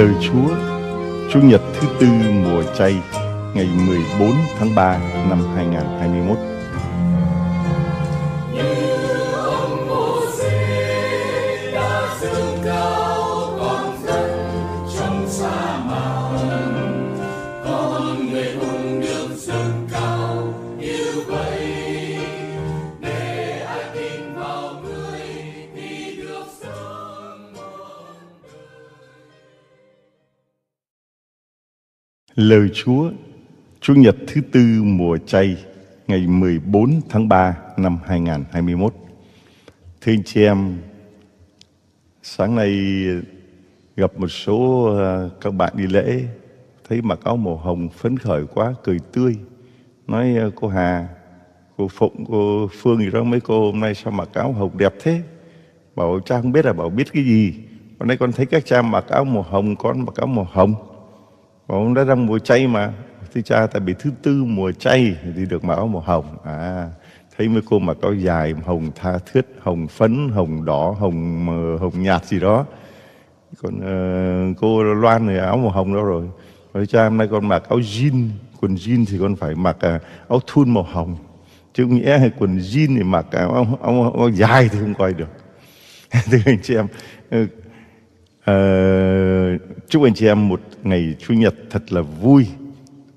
Lời Chúa. Chủ nhật thứ tư mùa chay ngày 14 tháng 3 năm 2021 Lời Chúa Chủ nhật thứ tư mùa chay ngày 14 tháng 3 năm 2021 Thưa anh chị em Sáng nay gặp một số à, các bạn đi lễ Thấy mặc áo màu hồng phấn khởi quá, cười tươi. Nói à, cô Hà, cô Phụng, cô Phương gì đó Mấy cô hôm nay sao mặc áo hồng đẹp thế? Bảo cha không biết là bảo biết cái gì. Hôm nay con thấy các cha mặc áo màu hồng Con mặc áo màu hồng và ông đã đang mùa chay mà. Thưa cha tại vì thứ tư mùa chay Thì được mặc áo màu hồng. À thấy mấy cô mặc áo dài hồng tha thiết hồng phấn hồng đỏ hồng hồng nhạt gì đó. Còn uh, cô Loan thì áo màu hồng đó rồi. Rồi cha hôm nay con mặc áo jean. Quần jean thì con phải mặc uh, áo thun màu hồng. Chứ nghĩa hay quần jean thì mặc áo, áo, áo, áo dài thì không coi được. Thưa anh chị em ờ, À, chúc anh chị em một ngày chủ nhật thật là vui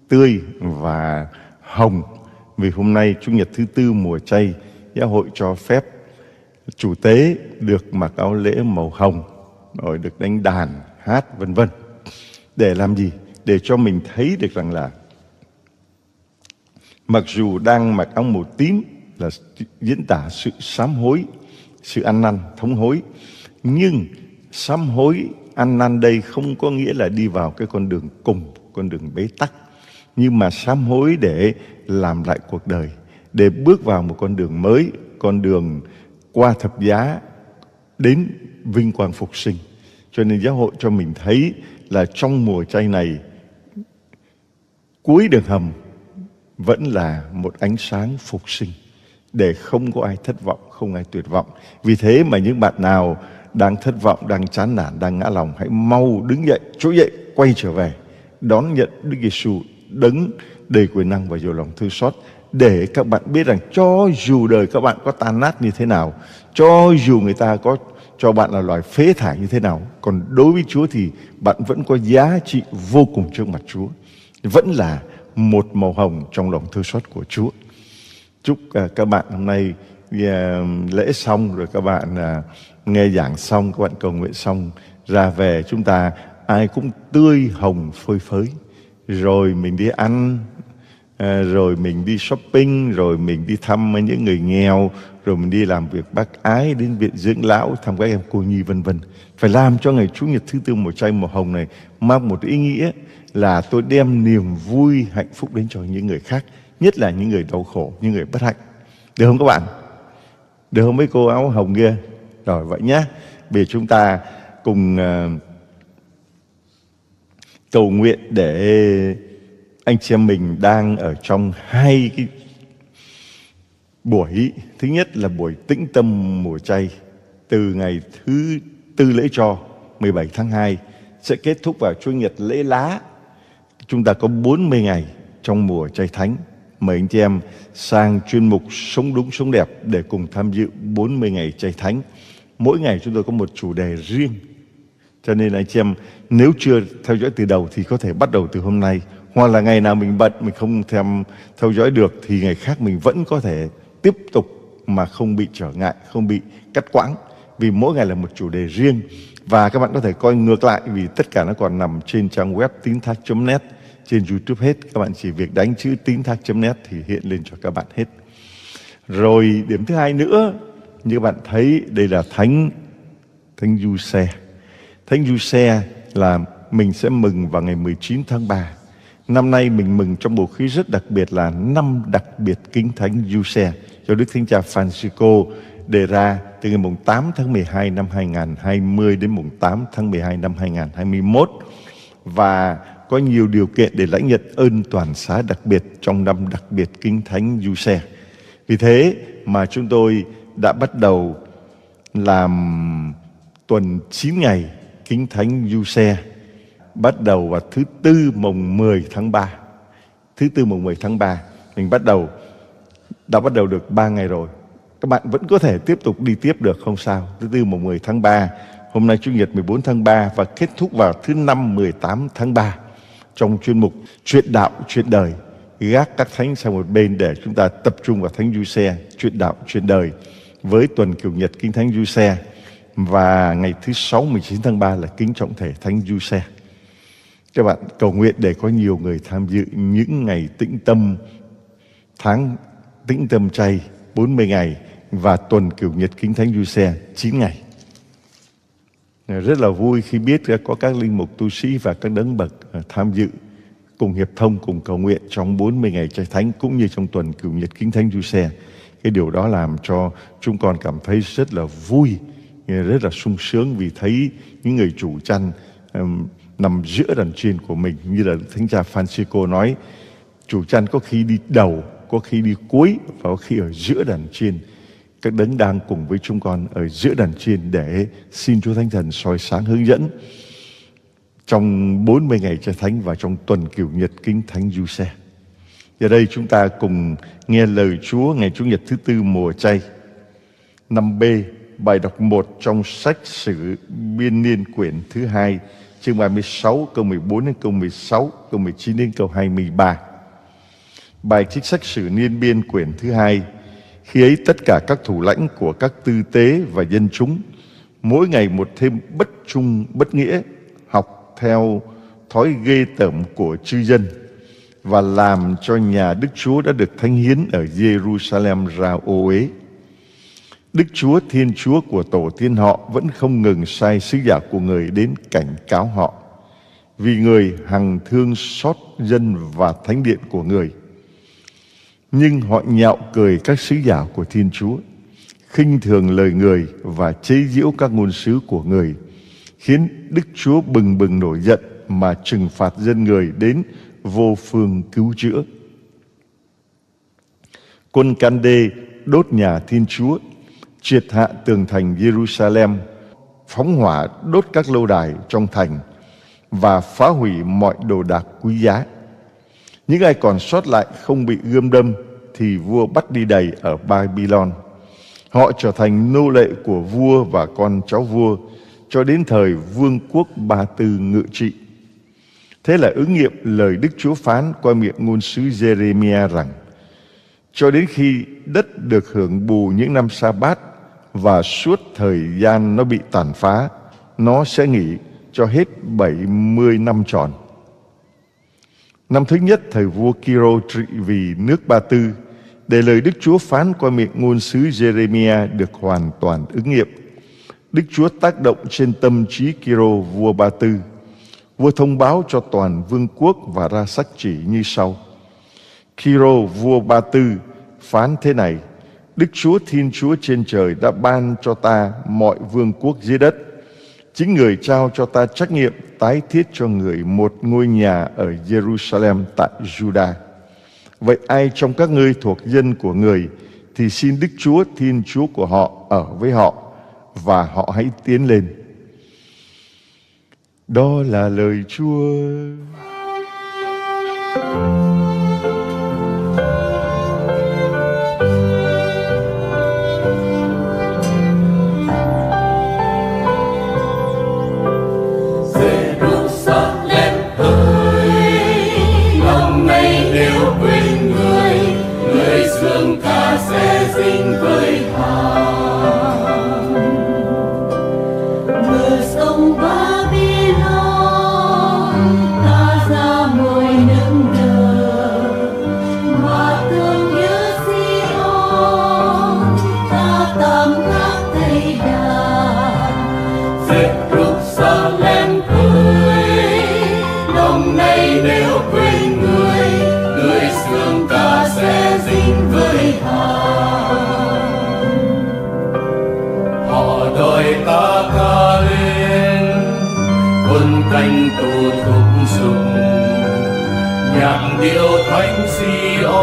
tươi và hồng vì hôm nay Chủ nhật thứ tư mùa chay, giáo hội cho phép chủ tế được mặc áo lễ màu hồng, rồi được đánh đàn, hát vân vân. Để làm gì? Để cho mình thấy được rằng là mặc dù đang mặc áo màu tím là diễn tả sự sám hối, sự ăn năn, thống hối, nhưng sám hối ăn năn đây không có nghĩa là đi vào cái con đường cùng, con đường bế tắc. Nhưng mà sám hối để làm lại cuộc đời để bước vào một con đường mới con đường qua thập giá đến vinh quang phục sinh. Cho nên giáo hội cho mình thấy là trong mùa chay này cuối đường hầm vẫn là một ánh sáng phục sinh để không có ai thất vọng không ai tuyệt vọng. Vì thế mà những bạn nào đang thất vọng đang chán nản đang ngã lòng hãy mau đứng dậy trỗi dậy quay trở về đón nhận Đức Giêsu đấng đầy quyền năng và nhiều lòng thương xót để các bạn biết rằng cho dù đời các bạn có tan nát như thế nào, cho dù người ta có cho bạn là loài phế thải như thế nào, còn đối với Chúa thì bạn vẫn có giá trị vô cùng trước mặt Chúa. Vẫn là một màu hồng trong lòng thương xót của Chúa. Chúc à, các bạn hôm nay à, lễ xong rồi các bạn à, nghe giảng xong, các bạn cầu nguyện xong ra về chúng ta ai cũng tươi hồng phơi phới. Rồi mình đi ăn à, rồi mình đi shopping rồi mình đi thăm những người nghèo rồi mình đi làm việc bác ái đến viện dưỡng lão thăm các em cô nhi vân vân. Phải làm cho ngày chủ nhật thứ tư màu chay màu hồng này mang một ý nghĩa là tôi đem niềm vui hạnh phúc đến cho những người khác nhất là những người đau khổ những người bất hạnh. Được không các bạn? Được không mấy cô áo hồng kia? Rồi vậy nhé. bây giờ chúng ta cùng uh, cầu nguyện để anh chị em mình đang ở trong hai cái buổi thứ nhất là buổi tĩnh tâm mùa chay từ ngày thứ tư lễ cho 17 tháng 2 sẽ kết thúc vào Chủ nhật lễ lá. Chúng ta có 40 ngày trong mùa chay thánh. Mời anh chị em sang chuyên mục Sống đúng sống đẹp để cùng tham dự 40 ngày chay thánh. Mỗi ngày chúng tôi có một chủ đề riêng cho nên anh chị em nếu chưa theo dõi từ đầu thì có thể bắt đầu từ hôm nay. Hoặc là ngày nào mình bận mình không thèm theo dõi được thì ngày khác mình vẫn có thể tiếp tục mà không bị trở ngại, không bị cắt quãng. Vì mỗi ngày là một chủ đề riêng. Và các bạn có thể coi ngược lại vì tất cả nó còn nằm trên trang web tín thác.net trên YouTube hết. Các bạn chỉ việc đánh chữ tín thác.net thì hiện lên cho các bạn hết. Rồi điểm thứ hai nữa, như các bạn thấy, đây là Thánh Thánh Du Xe. Thánh Du Xe là mình sẽ mừng vào ngày 19 tháng 3. Năm nay mình mừng trong bầu khí rất đặc biệt là năm đặc biệt kính Thánh Du Xe do Đức Thánh Cha Francisco đề ra từ ngày mùng 8 tháng 12 năm 2020 đến mùng 8 tháng 12 năm 2021 và có nhiều điều kiện để lãnh nhận ơn toàn xá đặc biệt trong năm đặc biệt kinh thánh Du Xe. Vì thế mà chúng tôi đã bắt đầu làm tuần 9 ngày kính thánh du xe bắt đầu vào thứ tư mùng 10 tháng 3. Thứ tư mùng 10 tháng 3 mình bắt đầu đã bắt đầu được 3 ngày rồi. Các bạn vẫn có thể tiếp tục đi tiếp được không sao. Thứ tư mùng 10 tháng 3, hôm nay Chủ nhật 14 tháng 3 và kết thúc vào thứ năm 18 tháng 3 trong chuyên mục Chuyện đạo, chuyện đời. Gác các thánh sang một bên để chúng ta tập trung vào Thánh Du Xe, chuyện đạo, chuyện đời với tuần Kiều Nhật Kinh Thánh Du Xe và ngày thứ sáu 19 tháng 3 là kính trọng thể Thánh Du Xe. Các bạn cầu nguyện để có nhiều người tham dự những ngày tĩnh tâm tháng tĩnh tâm chay 40 ngày và tuần Kiều Nhật Kính Thánh Du Xe 9 ngày. Rất là vui khi biết có các linh mục tu sĩ và các đấng bậc à, tham dự cùng hiệp thông, cùng cầu nguyện trong 40 ngày chay thánh cũng như trong tuần Cửu Nhật Kính Thánh Du Xe. Cái điều đó làm cho chúng con cảm thấy rất là vui, rất là sung sướng vì thấy những người chủ chăn um, nằm giữa đàn chiên của mình như là Thánh cha Francisco nói chủ chăn có khi đi đầu, có khi đi cuối và có khi ở giữa đàn chiên các đấng đang cùng với chúng con ở giữa đàn chiên để xin Chúa Thánh Thần soi sáng hướng dẫn trong 40 ngày cho thánh và trong tuần kiểu nhật kinh thánh Giuse. xe. Giờ đây chúng ta cùng nghe lời Chúa ngày Chủ nhật thứ tư mùa chay. Năm B, bài đọc 1 trong sách sử biên niên quyển thứ hai chương 36 câu 14 đến câu 16, câu 19 đến câu 23. Bài trích sách sử niên biên quyển thứ hai khi ấy tất cả các thủ lãnh của các tư tế và dân chúng mỗi ngày một thêm bất trung bất nghĩa học theo thói ghê tởm của chư dân và làm cho nhà Đức Chúa đã được thánh hiến ở Jerusalem ra ô uế. Đức Chúa Thiên Chúa của tổ tiên họ vẫn không ngừng sai sứ giả của người đến cảnh cáo họ vì người hằng thương xót dân và thánh điện của người nhưng họ nhạo cười các sứ giả của Thiên Chúa, khinh thường lời người và chế giễu các ngôn sứ của người, khiến Đức Chúa bừng bừng nổi giận mà trừng phạt dân người đến vô phương cứu chữa. Quân Cande đốt nhà Thiên Chúa, triệt hạ tường thành Jerusalem, phóng hỏa đốt các lâu đài trong thành và phá hủy mọi đồ đạc quý giá. Những ai còn sót lại không bị gươm đâm thì vua bắt đi đầy ở Babylon. Họ trở thành nô lệ của vua và con cháu vua cho đến thời vương quốc Ba Tư ngự trị. Thế là ứng nghiệm lời Đức Chúa phán qua miệng ngôn sứ Jeremia rằng cho đến khi đất được hưởng bù những năm sa bát và suốt thời gian nó bị tàn phá, nó sẽ nghỉ cho hết 70 năm tròn. Năm thứ nhất, thời vua Kiro trị vì nước Ba Tư, để lời Đức Chúa phán qua miệng ngôn sứ Jeremia được hoàn toàn ứng nghiệm. Đức Chúa tác động trên tâm trí Kiro vua Ba Tư. Vua thông báo cho toàn vương quốc và ra sắc chỉ như sau. Kiro vua Ba Tư phán thế này, Đức Chúa Thiên Chúa trên trời đã ban cho ta mọi vương quốc dưới đất Chính người trao cho ta trách nhiệm tái thiết cho người một ngôi nhà ở Jerusalem tại Judah. Vậy ai trong các ngươi thuộc dân của người thì xin Đức Chúa Thiên Chúa của họ ở với họ và họ hãy tiến lên. Đó là lời Chúa. Thank you.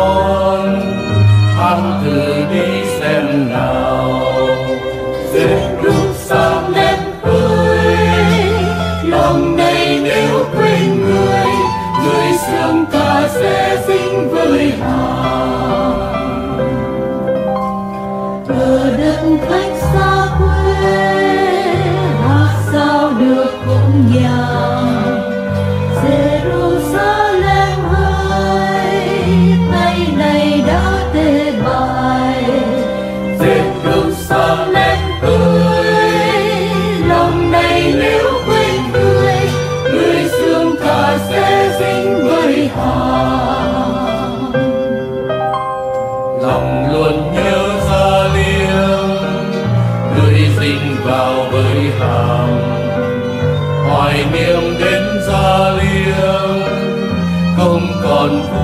On tham thử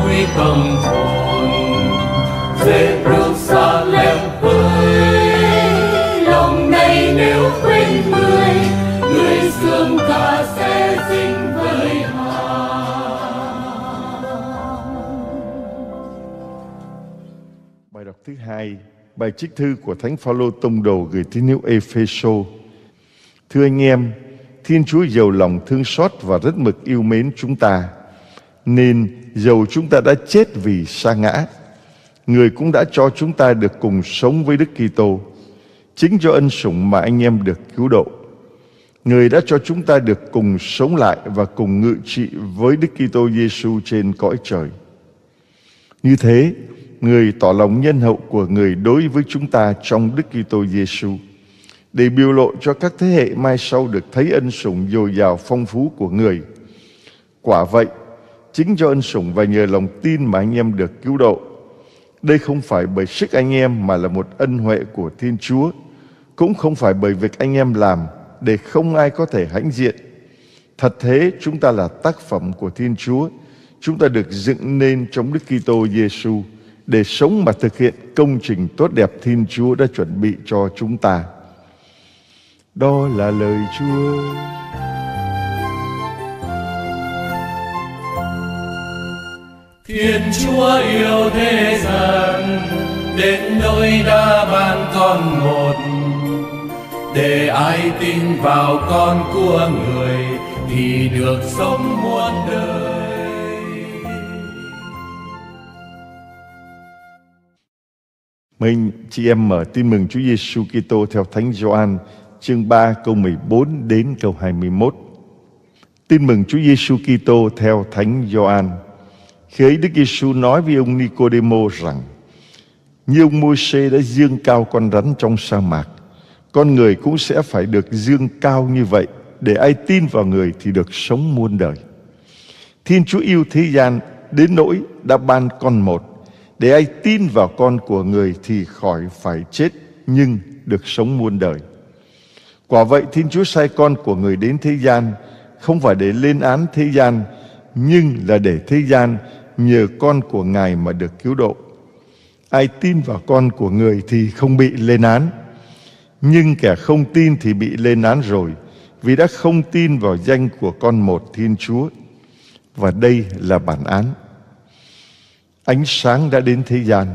còn vui cầm hồn Jerusalem ơi lòng này nếu quên người người xương ta sẽ dính với hà. Bài đọc thứ hai, bài trích thư của Thánh Phaolô tông đồ gửi tín hữu Epheso. Thưa anh em, Thiên Chúa giàu lòng thương xót và rất mực yêu mến chúng ta, nên dầu chúng ta đã chết vì sa ngã, người cũng đã cho chúng ta được cùng sống với Đức Kitô. Chính do ân sủng mà anh em được cứu độ. Người đã cho chúng ta được cùng sống lại và cùng ngự trị với Đức Kitô Giêsu trên cõi trời. Như thế, người tỏ lòng nhân hậu của người đối với chúng ta trong Đức Kitô Giêsu để biểu lộ cho các thế hệ mai sau được thấy ân sủng dồi dào phong phú của người. Quả vậy, chính do ân sủng và nhờ lòng tin mà anh em được cứu độ. Đây không phải bởi sức anh em mà là một ân huệ của Thiên Chúa, cũng không phải bởi việc anh em làm để không ai có thể hãnh diện. Thật thế, chúng ta là tác phẩm của Thiên Chúa. Chúng ta được dựng nên trong Đức Kitô Giêsu để sống mà thực hiện công trình tốt đẹp Thiên Chúa đã chuẩn bị cho chúng ta. Đó là lời Chúa. Thiên Chúa yêu thế gian, đến nỗi đã ban con một để ai tin vào con của người thì được sống muôn đời. Mình, chị em mở tin mừng Chúa Giêsu Kitô theo Thánh Gioan, chương 3 câu 14 đến câu 21. Tin mừng Chúa Giêsu Kitô theo Thánh Gioan. Khi ấy Đức Giêsu nói với ông Nicodemo rằng: Như ông Môi-se đã dương cao con rắn trong sa mạc, con người cũng sẽ phải được dương cao như vậy để ai tin vào người thì được sống muôn đời. Thiên Chúa yêu thế gian đến nỗi đã ban con một để ai tin vào con của người thì khỏi phải chết nhưng được sống muôn đời. Quả vậy Thiên Chúa sai con của người đến thế gian không phải để lên án thế gian nhưng là để thế gian nhờ con của Ngài mà được cứu độ. Ai tin vào con của người thì không bị lên án nhưng kẻ không tin thì bị lên án rồi vì đã không tin vào danh của con một Thiên Chúa. Và đây là bản án. Ánh sáng đã đến thế gian,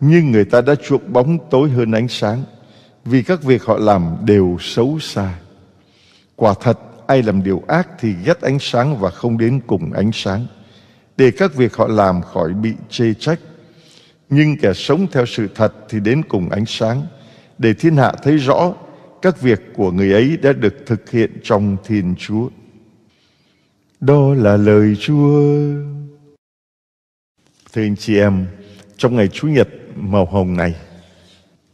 nhưng người ta đã chuộng bóng tối hơn ánh sáng, vì các việc họ làm đều xấu xa. Quả thật, ai làm điều ác thì ghét ánh sáng và không đến cùng ánh sáng, để các việc họ làm khỏi bị chê trách. Nhưng kẻ sống theo sự thật thì đến cùng ánh sáng, để thiên hạ thấy rõ các việc của người ấy đã được thực hiện trong Thiên Chúa. Đó là lời Chúa. Thưa anh chị em, trong ngày Chủ nhật màu hồng này,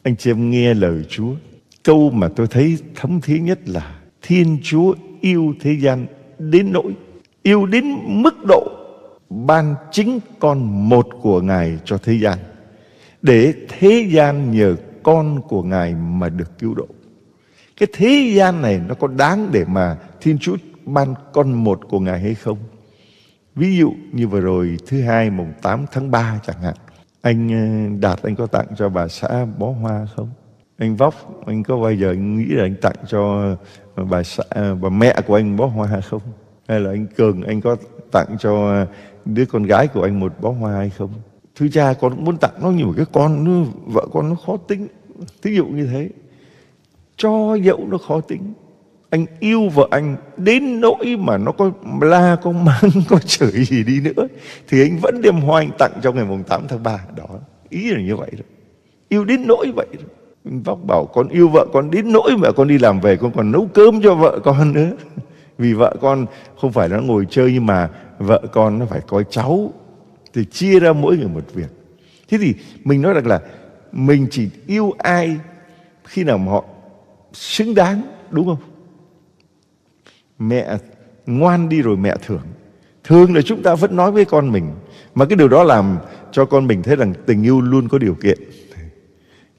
anh chị em nghe lời Chúa. Câu mà tôi thấy thấm thía nhất là Thiên Chúa yêu thế gian đến nỗi, yêu đến mức độ ban chính con một của Ngài cho thế gian. Để thế gian nhờ con của Ngài mà được cứu độ. Cái thế gian này nó có đáng để mà Thiên Chúa ban con một của Ngài hay không? Ví dụ như vừa rồi thứ hai mùng 8 tháng 3 chẳng hạn. Anh ờ, Đạt anh có tặng cho bà xã bó hoa không? Anh Vóc anh có bao giờ anh nghĩ là anh tặng cho ờ, bà xã, ờ, bà mẹ của anh bó hoa không? Hay là anh Cường anh có tặng cho đứa con gái của anh một bó hoa hay không? Thưa cha con cũng muốn tặng nó nhiều cái con nó, vợ con nó khó tính. Thí dụ như thế. Cho dẫu nó khó tính anh yêu vợ anh đến nỗi mà nó có la có mang có chửi gì đi nữa thì anh vẫn đem hoa anh tặng cho ngày mùng 8 tháng 3 đó ý là như vậy rồi, yêu đến nỗi vậy rồi vóc bảo con yêu vợ con đến nỗi mà con đi làm về, con còn nấu cơm cho vợ con nữa. Vì vợ con không phải nó ngồi chơi nhưng mà vợ con nó phải coi cháu, thì chia ra mỗi người một việc. Thế thì mình nói rằng là mình chỉ yêu ai khi nào mà họ xứng đáng, đúng không? Mẹ ngoan đi rồi mẹ thưởng. Thường là chúng ta vẫn nói với con mình, mà cái điều đó làm cho con mình thấy rằng tình yêu luôn có điều kiện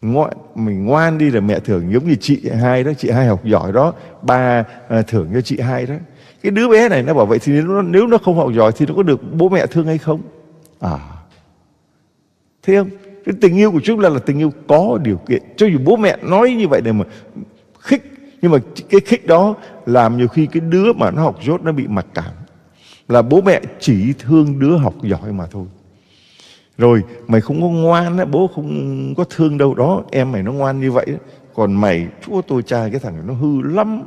ngoan mình ngoan đi là mẹ thưởng giống như chị hai đó chị hai học giỏi đó ba à, thưởng cho chị hai đó. Cái đứa bé này nó bảo vậy thì nếu nó, nếu nó không học giỏi thì nó có được bố mẹ thương hay không? À. Thế không? Cái tình yêu của chúng ta là tình yêu có điều kiện. Cho dù bố mẹ nói như vậy để mà khích nhưng mà cái khích đó làm nhiều khi cái đứa mà nó học dốt nó bị mặc cảm. Là bố mẹ chỉ thương đứa học giỏi mà thôi rồi, mày không có ngoan á, bố không có thương đâu. Đó, em mày nó ngoan như vậy còn mày, chúa tôi cha cái thằng này nó hư lắm.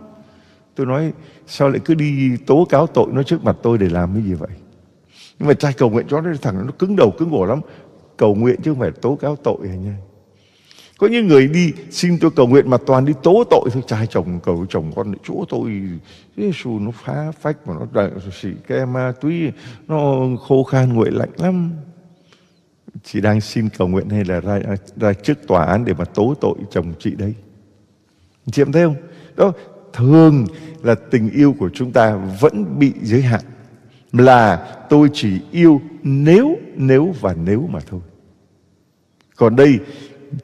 Tôi nói, sao lại cứ đi tố cáo tội nó trước mặt tôi để làm cái gì vậy? Nhưng mà trai cầu nguyện cho nó, thằng nó cứng đầu, cứng cổ lắm. Cầu nguyện chứ không phải tố cáo tội hả nha? Có những người đi xin tôi cầu nguyện mà toàn đi tố tội thôi. Trai chồng cầu chồng con chúa tôi Giêsu nó phá phách mà nó đại xỉ ke ma túy, nó khô khan nguội lạnh lắm chị đang xin cầu nguyện hay là ra ra trước tòa án để mà tố tội chồng chị đấy, chị em thấy không? Đó thường là tình yêu của chúng ta vẫn bị giới hạn. Là tôi chỉ yêu nếu nếu và nếu mà thôi. Còn đây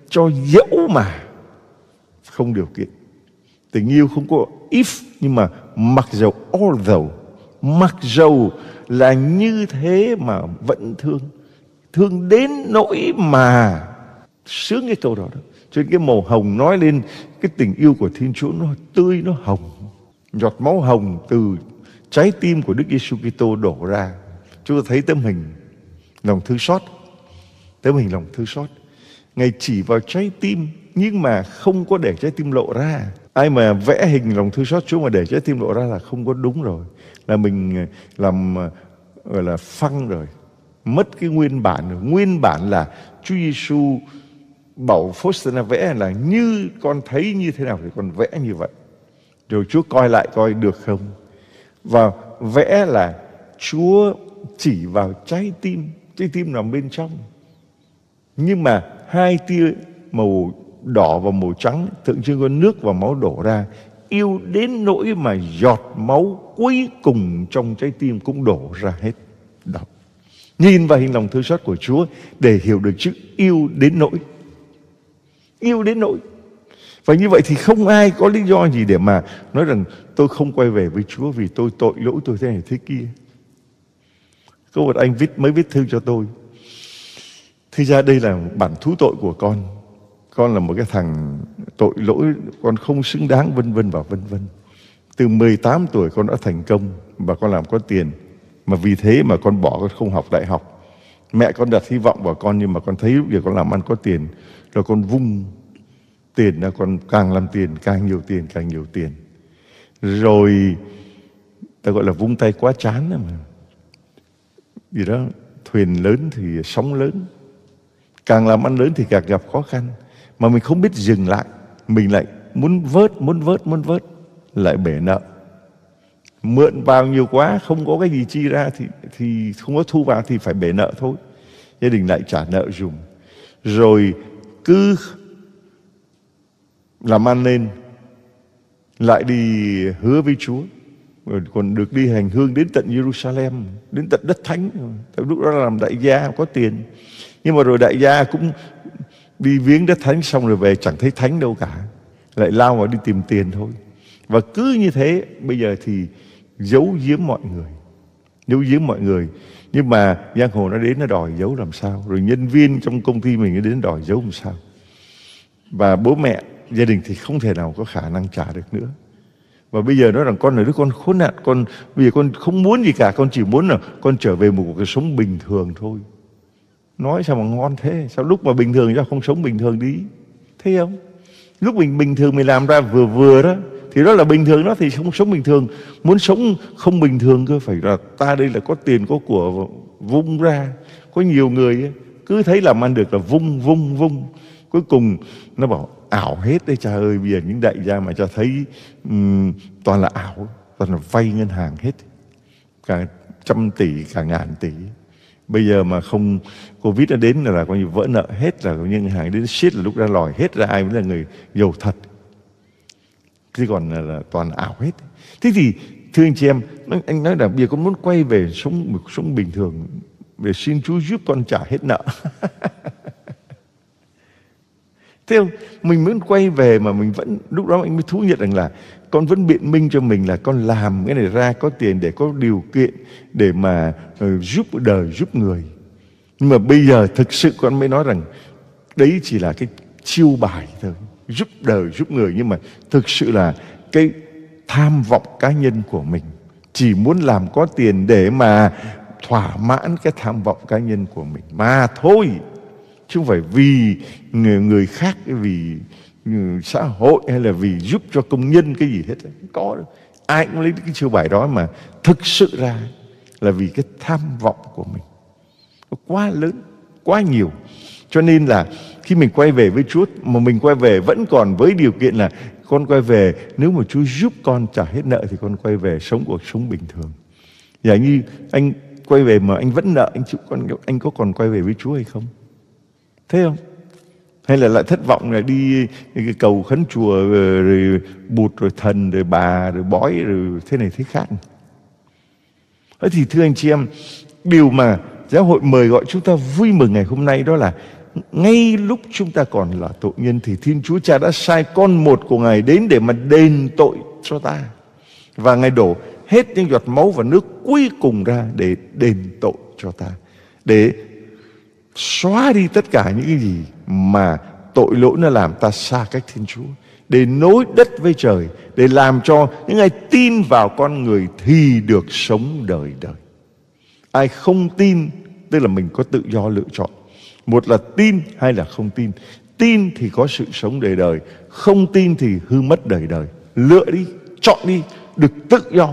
cho dẫu mà không điều kiện. Tình yêu không có if nhưng mà mặc dầu although mặc dầu là như thế mà vẫn thương thương đến nỗi mà sướng cái câu đó đó cho nên cái màu hồng nói lên, cái tình yêu của Thiên Chúa nó tươi, nó hồng giọt máu hồng từ trái tim của Đức Giêsu Kitô đổ ra chúng ta thấy tấm hình, lòng thương xót tấm hình lòng thương xót Ngài chỉ vào trái tim, nhưng mà không có để trái tim lộ ra. Ai mà vẽ hình lòng thương xót, Chúa mà để trái tim lộ ra là không có đúng rồi. Là mình ờ, làm ờ, gọi là phăng rồi. Mất cái nguyên bản. Nguyên bản là Chúa Giêsu bảo Faustina vẽ là như con thấy như thế nào thì con vẽ như vậy. Rồi Chúa coi lại coi được không. Và vẽ là Chúa chỉ vào trái tim. Trái tim nằm bên trong. Nhưng mà hai tia màu đỏ và màu trắng, tượng trưng con nước và máu đổ ra, yêu đến nỗi mà giọt máu cuối cùng trong trái tim cũng đổ ra hết đọc nhìn vào hình lòng thương xót của Chúa để hiểu được chữ yêu đến nỗi. Yêu đến nỗi. Và như vậy thì không ai có lý do gì để mà nói rằng tôi không quay về với Chúa vì tôi tội lỗi tôi thế này thế kia. Có một anh viết, mới viết thư cho tôi. Thì ra đây là bản thú tội của con. Con là một cái thằng tội lỗi, Con không xứng đáng vân vân và vân vân. Từ 18 tuổi con đã thành công Và con làm có tiền. Mà vì thế mà con bỏ con không học đại học. Mẹ con đặt hy vọng vào con Nhưng mà con thấy lúc giờ con làm ăn có tiền Rồi con vung tiền ra Con càng làm tiền càng nhiều tiền càng nhiều tiền. Rồi Ta gọi là vung tay quá chán mà. Vì đó Thuyền lớn thì sóng lớn Càng làm ăn lớn thì càng gặp khó khăn. Mà mình không biết dừng lại Mình lại muốn vớt, muốn vớt, muốn vớt Lại bể nợ. Mượn vào nhiều quá, Không có cái gì chi ra Thì thì không có thu vào thì phải bể nợ thôi. Gia đình lại trả nợ dùng Rồi cứ làm ăn lên, Lại đi hứa với Chúa. Rồi còn được đi hành hương đến tận Jerusalem, Đến tận đất thánh. Tại lúc đó làm đại gia có tiền. Nhưng mà rồi đại gia cũng đi viếng đất thánh xong rồi về, chẳng thấy thánh đâu cả. Lại lao vào đi tìm tiền thôi. Và cứ như thế, bây giờ thì giấu giếm mọi người. Giấu giếm mọi người. Nhưng mà giang hồ nó đến nó đòi giấu làm sao? Rồi nhân viên trong công ty mình nó đến đòi giấu làm sao? Và bố mẹ, gia đình thì không thể nào có khả năng trả được nữa. Và bây giờ nói rằng con là đứa con khốn nạn, con, bây giờ con không muốn gì cả, con chỉ muốn là con trở về một cuộc sống bình thường thôi. Nói sao mà ngon thế? Sao lúc mà bình thường sao không sống bình thường đi? Thấy không? Lúc mình bình thường mình làm ra vừa vừa đó thì đó là bình thường đó thì không sống bình thường. Muốn sống không bình thường cơ Phải là ta đây là có tiền có của Vung ra. Có nhiều người cứ thấy làm ăn được là vung vung vung. Cuối cùng nó bảo ảo hết đấy cha ơi bây giờ những đại gia mà cha thấy um, toàn là ảo toàn là vay ngân hàng hết cả trăm tỷ cả ngàn tỷ. Bây giờ mà không covid nó đến là, là coi như vỡ nợ hết là ngân hàng đến siết là lúc ra lòi hết ra ai mới là người giàu thật chứ còn là, là toàn ảo hết thế thì thưa anh chị em anh nói là bây giờ con muốn quay về sống một sống bình thường để xin Chúa giúp con trả hết nợ Thế không? Mình muốn quay về mà mình vẫn lúc đó anh mới thú nhận rằng là con vẫn biện minh cho mình là con làm cái này ra có tiền để có điều kiện để mà uh, giúp đời giúp người. Nhưng mà bây giờ thực sự con mới nói rằng đấy chỉ là cái chiêu bài thôi, giúp đời giúp người. Nhưng mà thực sự là cái tham vọng cá nhân của mình chỉ muốn làm có tiền để mà thỏa mãn cái tham vọng cá nhân của mình mà thôi. Chứ không phải vì người, người khác vì ừ, xã hội hay là vì giúp cho công nhân cái gì hết không có đâu. Ai cũng lấy cái chiêu bài đó mà thực sự ra là vì cái tham vọng của mình. Nó quá lớn quá nhiều. Cho nên là khi mình quay về với Chúa mà mình quay về vẫn còn với điều kiện là con quay về nếu mà Chúa giúp con trả hết nợ thì con quay về sống cuộc sống bình thường. Giả như anh quay về mà anh vẫn nợ anh chịu con anh có còn quay về với Chúa hay không? Thế không? Hay là lại thất vọng là đi cái cầu khấn chùa rồi, ờ, rồi bụt rồi thần rồi bà rồi bói rồi thế này thế khác. Thế thì thưa anh chị em, điều mà giáo hội mời gọi chúng ta vui mừng ngày hôm nay đó là ngay lúc chúng ta còn là tội nhân thì Thiên Chúa Cha đã sai con một của Ngài đến để mà đền tội cho ta. Và Ngài đổ hết những giọt máu và nước cuối cùng ra để đền tội cho ta. Để xóa đi tất cả những cái gì mà tội lỗi nó làm ta xa cách Thiên Chúa. Để nối đất với trời. Để làm cho những ai tin vào con người thì được sống đời đời. Ai không tin, tức là mình có tự do lựa chọn một là tin hay là không tin. Tin thì có sự sống đời đời, không tin thì hư mất đời đời. Lựa đi, chọn đi, được tự do.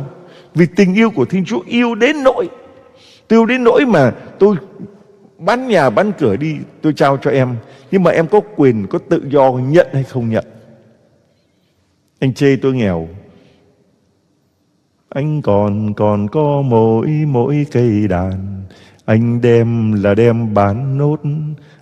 Vì tình yêu của thiên chúa yêu đến nỗi yêu đến nỗi mà tôi bán nhà bán cửa đi, tôi trao cho em. Nhưng mà em có quyền, có tự do nhận hay không nhận? Anh chê tôi nghèo. Anh còn còn có mỗi mỗi cây đàn anh đem là đem bán nốt,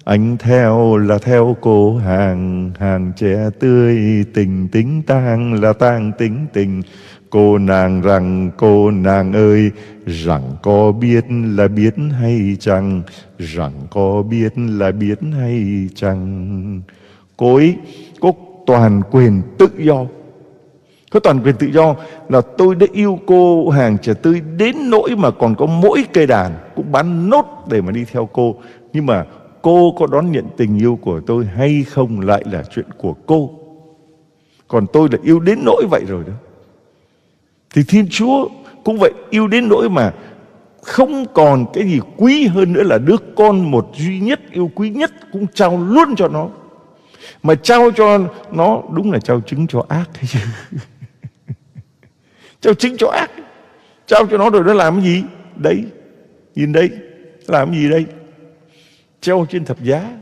anh theo là theo cổ hàng. Hàng trẻ tươi tình tính tang là tang tính tình. Cô nàng rằng, cô nàng ơi, rằng có biết là biết hay chăng? Rằng có biết là biết hay chăng? Cô ấy có toàn quyền tự do có toàn quyền tự do là tôi đã yêu cô hàng trẻ tươi đến nỗi mà còn có mỗi cây đàn cũng bán nốt để mà đi theo cô. Nhưng mà cô có đón nhận tình yêu của tôi hay không lại là chuyện của cô. Còn tôi là yêu đến nỗi vậy rồi đó. Thì Thiên Chúa cũng vậy, yêu đến nỗi mà không còn cái gì quý hơn nữa là đứa con một duy nhất, yêu quý nhất cũng trao luôn cho nó. Mà trao cho nó đúng là trao trứng cho ác thế chứ. trao chính cho ác. Trao cho nó rồi nó làm cái gì? Đấy. Nhìn đây. Làm cái gì đây? Treo trên thập giá.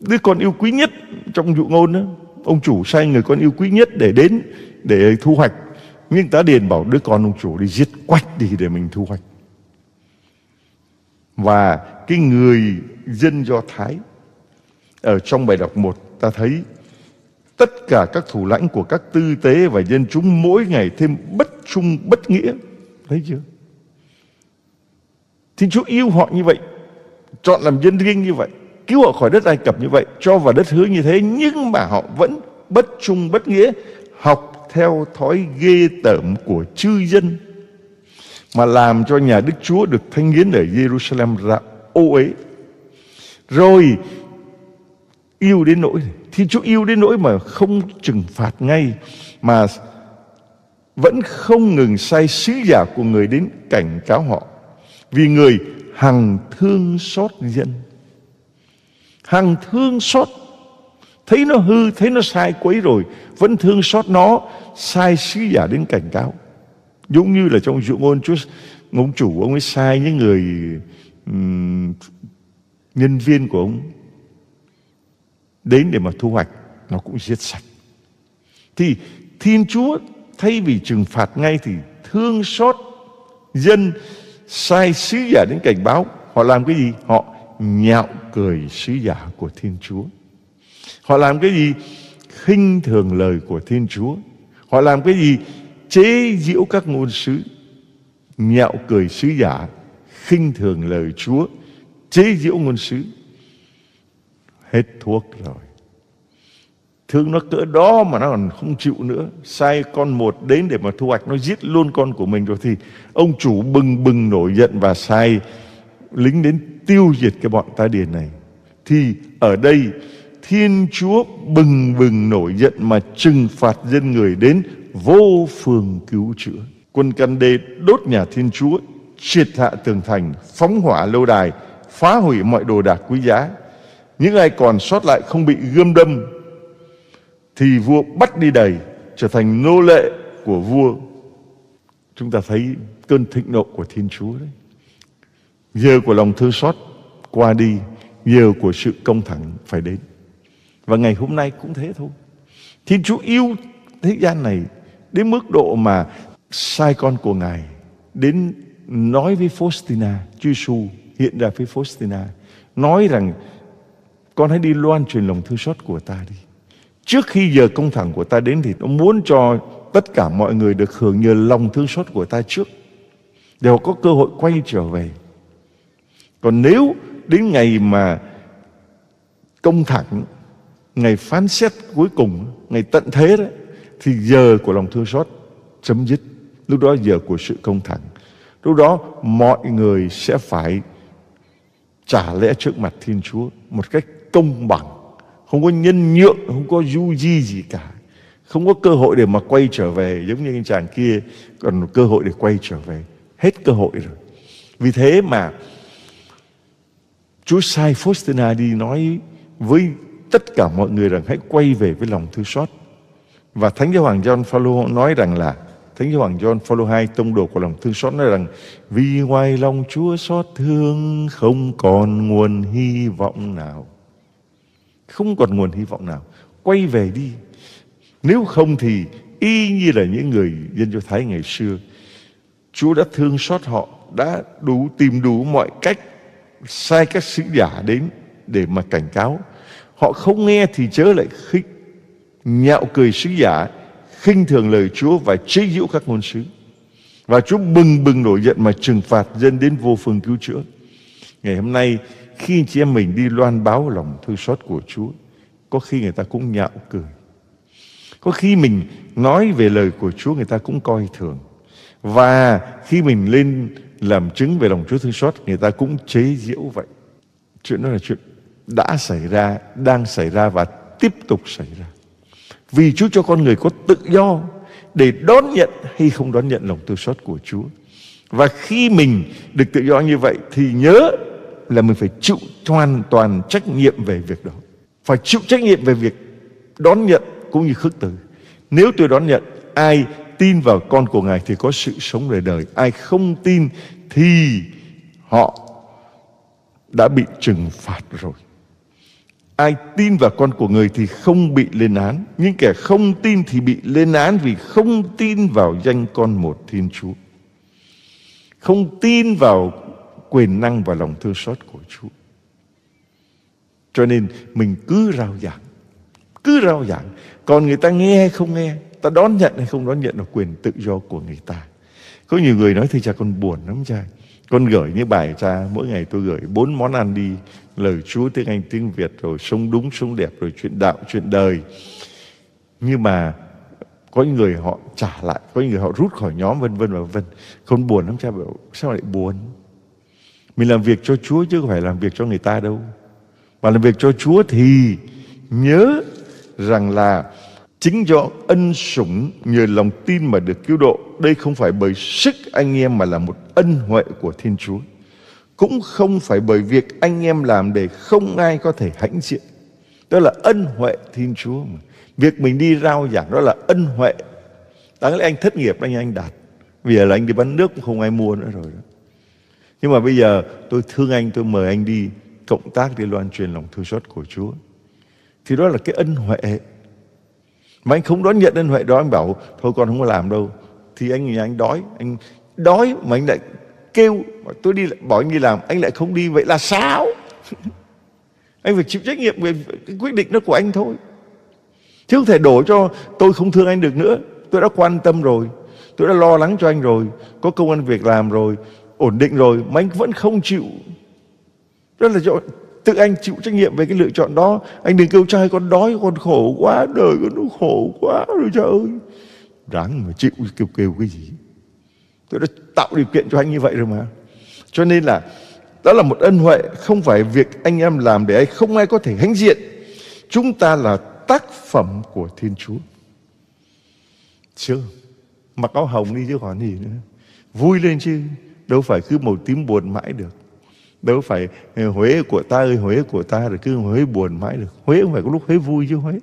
Đứa con yêu quý nhất trong dụ ngôn đó ông chủ sai người con yêu quý nhất để đến để thu hoạch. Nhưng tá điền bảo đứa con ông chủ đi giết quách đi để mình thu hoạch. Và cái người dân do thái, ở trong bài đọc một, ta thấy tất cả các thủ lãnh của các tư tế và dân chúng mỗi ngày thêm bất trung, bất nghĩa. Thấy chưa? Thiên Chúa yêu họ như vậy, chọn làm dân riêng như vậy, cứu họ khỏi đất Ai Cập như vậy, cho vào đất hứa như thế, nhưng mà họ vẫn bất trung, bất nghĩa, học theo thói ghê tởm của chư dân, mà làm cho nhà Đức Chúa được thanh hiến ở Jerusalem ra ô ấy rồi, yêu đến nỗi Thiên Chúa yêu đến nỗi mà không trừng phạt ngay mà vẫn không ngừng sai sứ giả của người đến cảnh cáo họ. Vì người hằng thương xót dân. Hằng thương xót. Thấy nó hư thấy nó sai quấy rồi vẫn thương xót nó sai sứ giả đến cảnh cáo. Giống như là trong dụ ngôn Chúa ông chủ ông ấy sai những người um, nhân viên của ông đến để mà thu hoạch, nó cũng giết sạch. Thì thiên chúa thay vì trừng phạt ngay thì thương xót dân sai sứ giả đến cảnh báo. Họ làm cái gì? Họ nhạo cười sứ giả của thiên chúa. Họ làm cái gì? Khinh thường lời của thiên chúa. Họ làm cái gì? Chế giễu các ngôn sứ, nhạo cười sứ giả, khinh thường lời chúa, chế giễu ngôn sứ hết thuốc rồi. Thương nó cỡ đó mà nó còn không chịu nữa. Sai con một đến để mà thu hoạch, nó giết luôn con của mình rồi thì ông chủ bừng bừng nổi giận và sai, lính đến tiêu diệt cái bọn ta điền này. Thì ở đây, thiên chúa bừng bừng nổi giận mà trừng phạt dân người đến vô phương cứu chữa. Quân căn đê đốt nhà thiên chúa, triệt hạ tường thành, phóng hỏa lâu đài, phá hủy mọi đồ đạc quý giá những ai còn sót lại không bị gươm đâm thì vua bắt đi đầy trở thành nô lệ của vua. Chúng ta thấy cơn thịnh nộ của thiên chúa đấy. Giờ của lòng thương xót qua đi giờ của sự công thẳng phải đến. Và ngày hôm nay cũng thế thôi. Thiên chúa yêu thế gian này đến mức độ mà sai con của ngài đến nói với Faustina, Chúa Giêsu hiện ra với Faustina, nói rằng con hãy đi loan truyền lòng thương xót của ta đi. Trước khi giờ công thẳng của ta đến thì nó muốn cho tất cả mọi người được hưởng nhờ lòng thương xót của ta trước. Để họ có cơ hội quay trở về. Còn nếu đến ngày mà công thẳng, ngày phán xét cuối cùng, ngày tận thế đó, thì giờ của lòng thương xót chấm dứt. Lúc đó giờ của sự công thẳng. Lúc đó mọi người sẽ phải trả lẽ trước mặt Thiên Chúa một cách công bằng, không có nhân nhượng, không có du di gì cả. Không có cơ hội để mà quay trở về, giống như anh chàng kia, còn cơ hội để quay trở về. Hết cơ hội rồi. Vì thế mà Chúa sai Faustina đi nói với tất cả mọi người rằng hãy quay về với lòng thương xót. Và Thánh Giáo Hoàng John Paul nói rằng là, Thánh Giáo Hoàng John Paul II tông đồ của lòng thương xót nói rằng, vì ngoài lòng Chúa xót thương không còn nguồn hy vọng nào không còn nguồn hy vọng nào. Quay về đi. Nếu không thì y như là những người dân do thái ngày xưa, chúa đã thương xót họ, đã đủ tìm đủ mọi cách, sai các sứ giả đến để mà cảnh cáo. Họ không nghe thì chớ lại khích, nhạo cười sứ giả, khinh thường lời chúa và chế giễu các ngôn sứ. Và chúa bừng bừng nổi giận mà trừng phạt dân đến vô phương cứu chữa. Ngày hôm nay khi chị em mình đi loan báo lòng thương xót của Chúa, có khi người ta cũng nhạo cười. Có khi mình nói về lời của Chúa người ta cũng coi thường. Và khi mình lên làm chứng về lòng Chúa thương xót, người ta cũng chế giễu vậy. Chuyện đó là chuyện đã xảy ra, đang xảy ra và tiếp tục xảy ra. Vì Chúa cho con người có tự do để đón nhận hay không đón nhận lòng thương xót của Chúa. Và khi mình được tự do như vậy thì nhớ là mình phải chịu hoàn toàn trách nhiệm về việc đó. Phải chịu trách nhiệm về việc đón nhận cũng như khước từ. Nếu tôi đón nhận, ai tin vào con của Ngài thì có sự sống đời đời. Ai không tin thì họ đã bị trừng phạt rồi. Ai tin vào con của người thì không bị lên án. Nhưng kẻ không tin thì bị lên án vì không tin vào danh con một Thiên Chúa. Không tin vào quyền năng và lòng thương xót của Chúa. Cho nên mình cứ rao giảng, cứ rao giảng. Còn người ta nghe hay không nghe, ta đón nhận hay không đón nhận là quyền tự do của người ta. Có nhiều người nói thì cha con buồn lắm cha. Con gửi những bài cha mỗi ngày tôi gửi bốn món ăn đi lời Chúa tiếng Anh tiếng Việt rồi sống đúng sống đẹp rồi chuyện đạo chuyện đời. Nhưng mà có những người họ trả lại, có những người họ rút khỏi nhóm vân vân và vân. Con buồn lắm cha bảo sao lại buồn? Mình làm việc cho Chúa chứ không phải làm việc cho người ta đâu. Mà làm việc cho Chúa thì nhớ rằng là chính do ân sủng nhờ lòng tin mà được cứu độ. Đây không phải bởi sức anh em mà là một ân huệ của Thiên Chúa. Cũng không phải bởi việc anh em làm để không ai có thể hãnh diện. Đó là ân huệ Thiên Chúa. Mà. Việc mình đi rao giảng đó là ân huệ. Đáng lẽ anh thất nghiệp, anh anh đạt. Vì là anh đi bán nước cũng không ai mua nữa rồi đó. Nhưng mà bây giờ tôi thương anh, tôi mời anh đi, cộng tác đi loan truyền lòng thương xót của Chúa. thì đó là cái ân huệ. Mà anh không đón nhận ân huệ đó, anh bảo, thôi con không có làm đâu. Thì anh anh đói anh đói mà anh lại kêu tôi đi bỏ anh đi làm, anh lại không đi, vậy là sao? Anh phải chịu trách nhiệm về cái quyết định đó của anh thôi. Chứ không thể đổ cho tôi không thương anh được nữa. Tôi đã quan tâm rồi, tôi đã lo lắng cho anh rồi, có công an việc làm rồi ổn định rồi, mà anh vẫn không chịu. Đó là chỗ tự anh chịu trách nhiệm về cái lựa chọn đó. Anh đừng kêu trai con đói, con khổ quá, đời con nó khổ quá rồi, trời ơi. Ráng mà chịu, kêu kêu cái gì. Tôi đã tạo điều kiện cho anh như vậy rồi mà. Cho nên là, đó là một ân huệ, không phải việc anh em làm để anh không ai có thể hãnh diện. Chúng ta là tác phẩm của thiên chúa. Chưa? Mặc áo hồng đi chứ còn gì nữa. Vui lên chứ đâu phải cứ màu tím buồn mãi được. Đâu phải Huế của ta ơi, Huế của ta rồi cứ Huế buồn mãi được. Huế không phải có lúc Huế vui chứ Huế.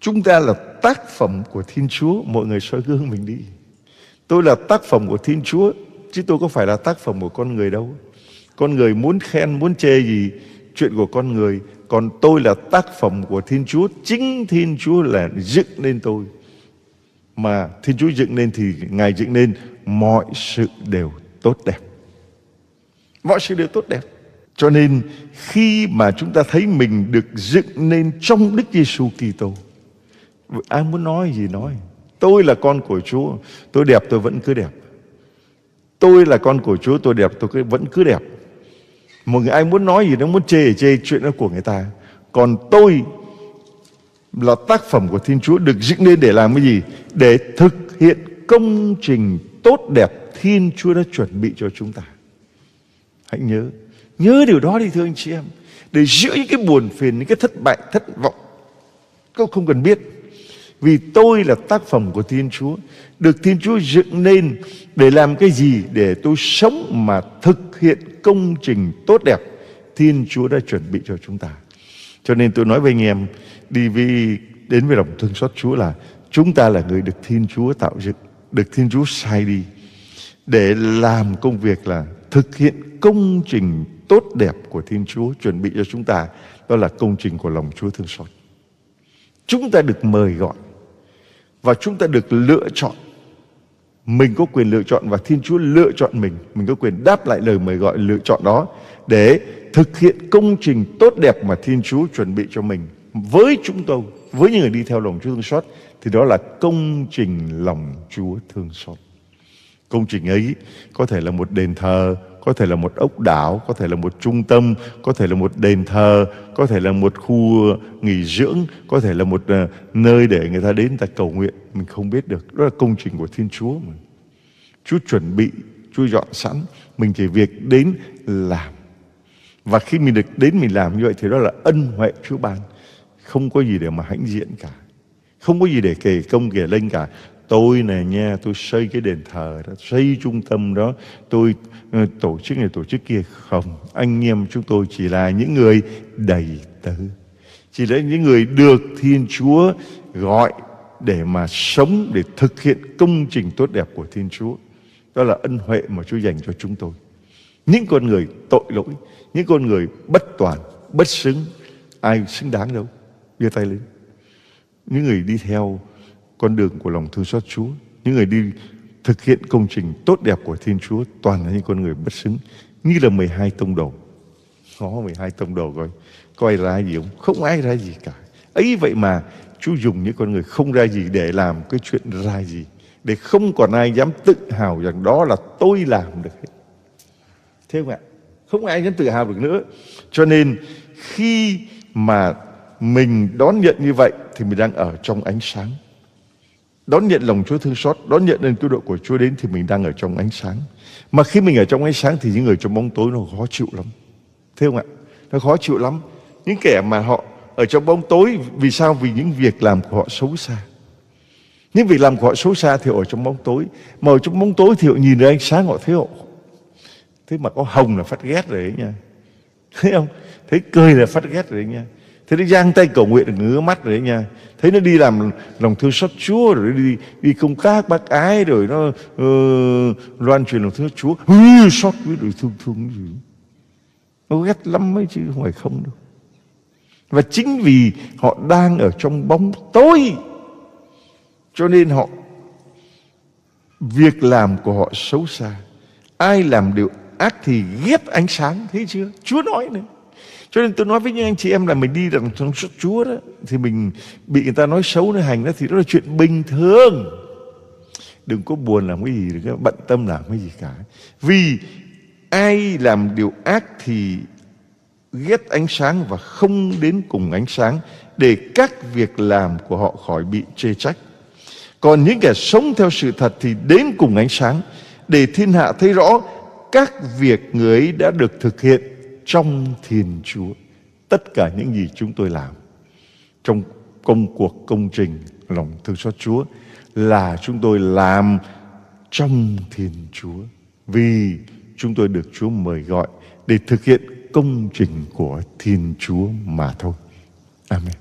Chúng ta là tác phẩm của Thiên Chúa, mọi người soi gương mình đi. Tôi là tác phẩm của Thiên Chúa, chứ tôi có phải là tác phẩm của con người đâu. Con người muốn khen, muốn chê gì, chuyện của con người. Còn tôi là tác phẩm của Thiên Chúa, chính Thiên Chúa là dựng nên tôi. Mà Thiên Chúa dựng nên thì Ngài dựng nên mọi sự đều tốt đẹp. Mọi sự đều tốt đẹp. Cho nên khi mà chúng ta thấy mình được dựng nên trong Đức Giêsu Kitô, ai muốn nói gì nói. Tôi là con của Chúa, tôi đẹp, tôi vẫn cứ đẹp. Tôi là con của Chúa, tôi đẹp, tôi vẫn cứ đẹp. Một người ai muốn nói gì nó muốn chê chê, chuyện đó của người ta. Còn tôi là tác phẩm của Thiên Chúa được dựng nên để làm cái gì? Để thực hiện công trình tốt đẹp Thiên Chúa đã chuẩn bị cho chúng ta. Hãy nhớ. Nhớ điều đó đi, thưa anh chị em. Để giữa những cái buồn phiền, những cái thất bại, thất vọng. Các không cần biết. Vì tôi là tác phẩm của Thiên Chúa. Được Thiên Chúa dựng nên Để làm cái gì? Để tôi sống mà thực hiện công trình tốt đẹp. Thiên Chúa đã chuẩn bị cho chúng ta. Cho nên tôi nói với anh em, Đi vì đến với lòng thương xót Chúa là Chúng ta là người được Thiên Chúa tạo dựng, Được Thiên Chúa sai đi. Để làm công việc là Thực hiện công trình tốt đẹp của Thiên Chúa Chuẩn bị cho chúng ta. Đó là công trình của lòng Chúa thương xót. Chúng ta được mời gọi và chúng ta được lựa chọn. Mình có quyền lựa chọn và Thiên Chúa lựa chọn mình. Mình có quyền đáp lại lời mời gọi lựa chọn đó để thực hiện công trình tốt đẹp mà Thiên Chúa chuẩn bị cho mình với chúng tôi, với những người đi theo lòng Chúa thương xót. Thì đó là công trình lòng Chúa thương xót công trình ấy có thể là một đền thờ có thể là một ốc đảo, có thể là một trung tâm, có thể là một đền thờ, có thể là một khu ờ, nghỉ dưỡng, có thể là một ờ, nơi để người ta đến người ta cầu nguyện. Mình không biết được. Đó là công trình của Thiên Chúa mà. Chúa chuẩn bị, Chúa dọn sẵn. Mình chỉ việc đến làm. Và khi mình được đến mình làm như vậy thì đó là ân huệ Chúa ban. Không có gì để mà hãnh diện cả. Không có gì để kể công kể lên cả tôi nè nha, tôi xây cái đền thờ đó, xây trung tâm đó. Tôi ờ, tổ chức này, tổ chức kia không. Anh em chúng tôi chỉ là những người đầy tớ. Chỉ là những người được thiên chúa gọi để mà sống, để thực hiện công trình tốt đẹp của thiên chúa. Đó là ân huệ mà chúa dành cho chúng tôi. Những con người tội lỗi, những con người bất toàn, bất xứng, ai xứng đáng đâu? Đưa tay lên. Những người đi theo con đường của lòng thương xót Chúa. Những người đi thực hiện công trình tốt đẹp của Thiên Chúa toàn là những con người bất xứng. Như là 12 tông đồ. Có 12 tông đồ coi. coi ra gì không? Không ai ra gì cả. Ấy vậy mà Chúa dùng những con người không ra gì để làm cái chuyện ra gì. Để không còn ai dám tự hào rằng đó là tôi làm được hết. Thế không ạ? Không ai dám tự hào được nữa. Cho nên khi mà mình đón nhận như vậy thì mình đang ở trong ánh sáng đón nhận lòng Chúa thương xót, đón nhận ơn cứu độ của Chúa đến thì mình đang ở trong ánh sáng. Mà khi mình ở trong ánh sáng thì những người trong bóng tối nó khó chịu lắm. Thấy không ạ? Nó khó chịu lắm. Những kẻ mà họ ở trong bóng tối vì sao? Vì những việc làm của họ xấu xa. Những việc làm của họ xấu xa thì ở trong bóng tối. Mà ở trong bóng tối thì họ nhìn thấy ánh sáng họ thấy họ Thế mà có hồng là phát ghét rồi đấy nha. Thấy không? Thấy cười là phát ghét rồi đấy nha. Thế nó giang tay cầu nguyện ngứa mắt rồi đấy nha Thấy nó đi làm lòng thương xót Chúa Rồi đi đi công tác bác ái Rồi nó uh, loan truyền lòng thương xót Chúa Hư xót với rồi thương thương gì Nó ghét lắm ấy chứ không phải không đâu Và chính vì họ đang ở trong bóng tối cho nên họ việc làm của họ xấu xa. Ai làm điều ác thì ghét ánh sáng, thấy chưa? Chúa nói nữa. Cho nên tôi nói với những anh chị em là mình đi đằng trong suốt Chúa đó thì mình bị người ta nói xấu nơi hành đó thì đó là chuyện bình thường. Đừng có buồn làm cái gì, đừng có bận tâm làm cái gì cả. Vì ai làm điều ác thì ghét ánh sáng và không đến cùng ánh sáng để các việc làm của họ khỏi bị chê trách. Còn những kẻ sống theo sự thật thì đến cùng ánh sáng để thiên hạ thấy rõ các việc người ấy đã được thực hiện trong Thiên Chúa. Tất cả những gì chúng tôi làm trong công cuộc, công trình, lòng thương xót Chúa là chúng tôi làm trong Thiên Chúa. Vì chúng tôi được Chúa mời gọi để thực hiện công trình của Thiên Chúa mà thôi. Amen.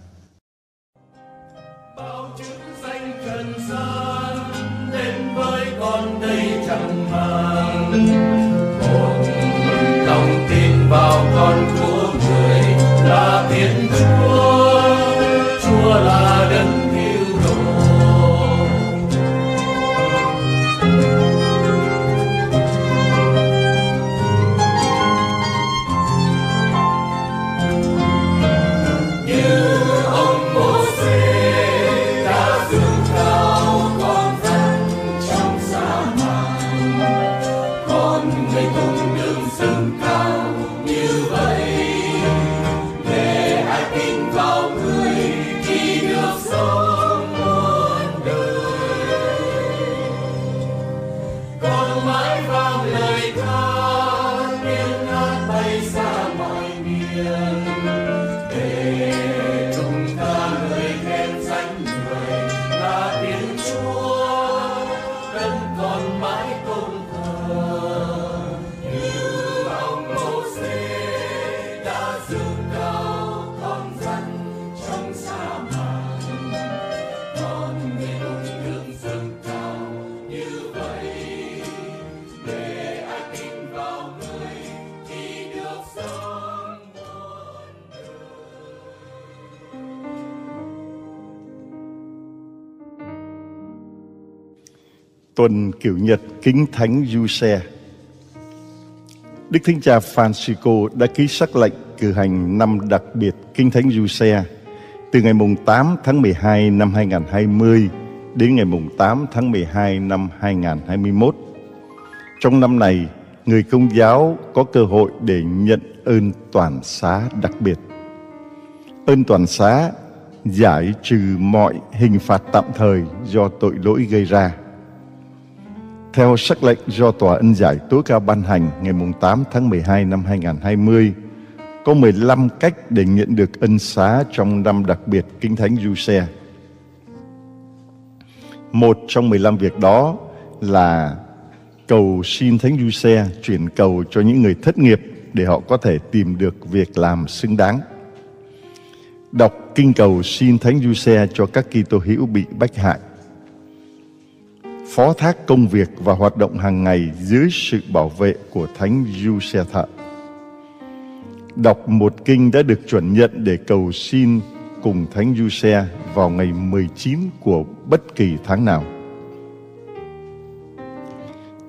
Tuần kiểu nhật kính thánh du xe Đức Thánh Cha Francisco đã ký sắc lệnh cử hành năm đặc biệt Kinh Thánh Du Xe từ ngày mùng 8 tháng 12 năm 2020 đến ngày mùng 8 tháng 12 năm 2021. Trong năm này, người công giáo có cơ hội để nhận ơn toàn xá đặc biệt. Ơn toàn xá giải trừ mọi hình phạt tạm thời do tội lỗi gây ra. Theo sắc lệnh do Tòa ân giải tối cao ban hành ngày 8 tháng 12 năm 2020, có 15 cách để nhận được ân xá trong năm đặc biệt Kinh Thánh Du Xe. Một trong 15 việc đó là cầu xin Thánh Du Xe chuyển cầu cho những người thất nghiệp để họ có thể tìm được việc làm xứng đáng. Đọc kinh cầu xin Thánh Du Xe cho các Kitô hữu bị bách hại phó thác công việc và hoạt động hàng ngày dưới sự bảo vệ của Thánh Du Xe Thợ. Đọc một kinh đã được chuẩn nhận để cầu xin cùng Thánh Du Xe vào ngày 19 của bất kỳ tháng nào.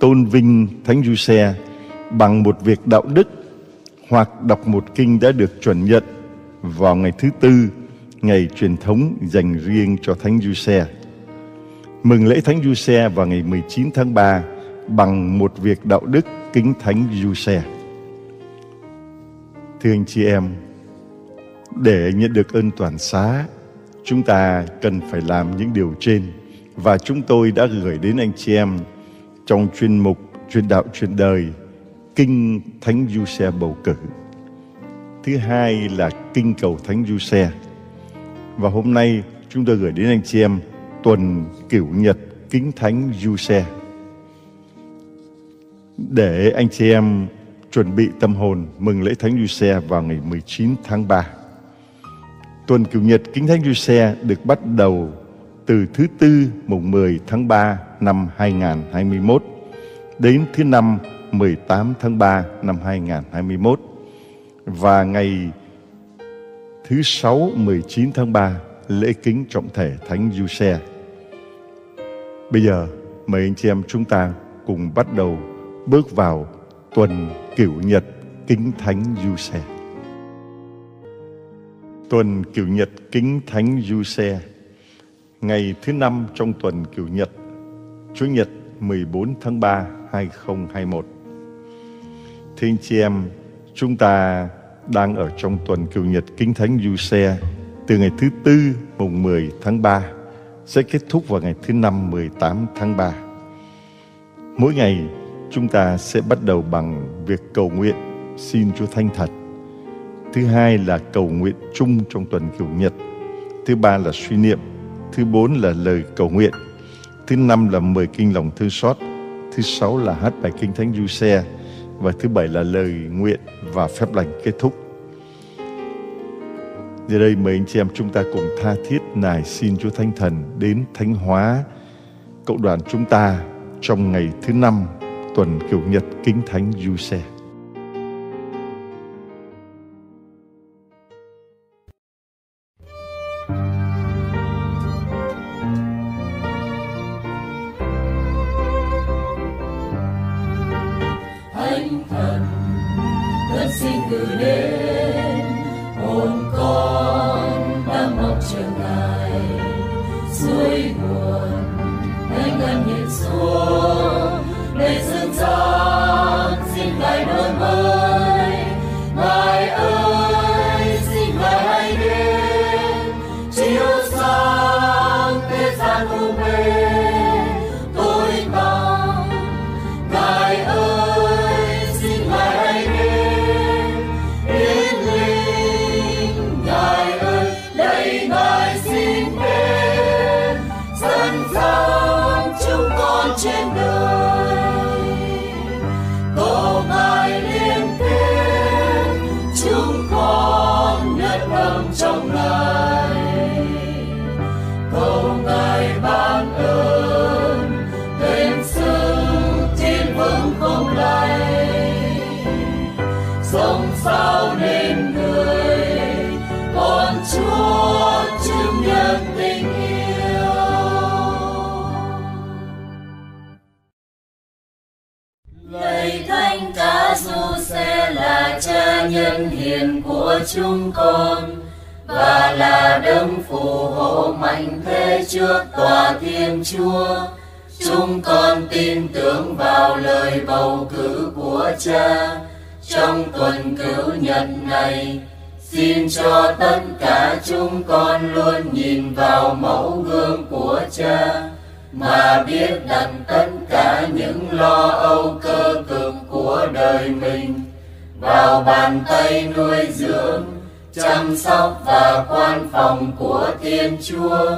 Tôn vinh Thánh Du Xe bằng một việc đạo đức hoặc đọc một kinh đã được chuẩn nhận vào ngày thứ tư, ngày truyền thống dành riêng cho Thánh Du Xe mừng lễ Thánh Giuse vào ngày 19 tháng 3 bằng một việc đạo đức kính Thánh Giuse. Thưa anh chị em, để nhận được ơn toàn xá, chúng ta cần phải làm những điều trên và chúng tôi đã gửi đến anh chị em trong chuyên mục truyền đạo truyền đời kinh Thánh Giuse bầu cử. Thứ hai là kinh cầu Thánh Giuse Và hôm nay chúng tôi gửi đến anh chị em tuần cửu nhật kính thánh du xe để anh chị em chuẩn bị tâm hồn mừng lễ thánh du xe vào ngày 19 tháng 3. Tuần cửu nhật kính thánh du xe được bắt đầu từ thứ tư mùng 10 tháng 3 năm 2021 đến thứ năm 18 tháng 3 năm 2021 và ngày thứ sáu 19 tháng 3 lễ kính trọng thể Thánh Du Xe. Bây giờ mời anh chị em chúng ta cùng bắt đầu bước vào tuần cửu nhật kính Thánh Du Xe. Tuần cửu nhật kính Thánh Du Xe ngày thứ năm trong tuần cửu nhật Chủ nhật 14 tháng 3 2021. Thưa anh chị em, chúng ta đang ở trong tuần cửu nhật kính Thánh Du Xe từ ngày thứ tư mùng 10 tháng 3 sẽ kết thúc vào ngày thứ năm 18 tháng 3. Mỗi ngày, chúng ta sẽ bắt đầu bằng việc cầu nguyện xin Chúa Thanh Thật. Thứ hai là cầu nguyện chung trong tuần kiểu nhật. Thứ ba là suy niệm. Thứ bốn là lời cầu nguyện. Thứ năm là mời kinh lòng thương xót. Thứ sáu là hát bài kinh thánh du xe. Và thứ bảy là lời nguyện và phép lành kết thúc. Giờ đây mời anh chị em chúng ta cùng tha thiết nài xin Chúa Thánh Thần đến thánh hóa cộng đoàn chúng ta trong ngày thứ năm tuần kiểu nhật kính thánh du chúng con, và là đấng phù hộ mạnh thế trước tòa thiên chúa. Chúng con tin tưởng vào lời bầu cử của cha. Trong tuần cứu nhật này, xin cho tất cả chúng con luôn nhìn vào mẫu gương của cha, mà biết đặt tất cả những lo âu cơ cực của đời mình vào bàn tay nuôi dưỡng chăm sóc và quan phòng của thiên chúa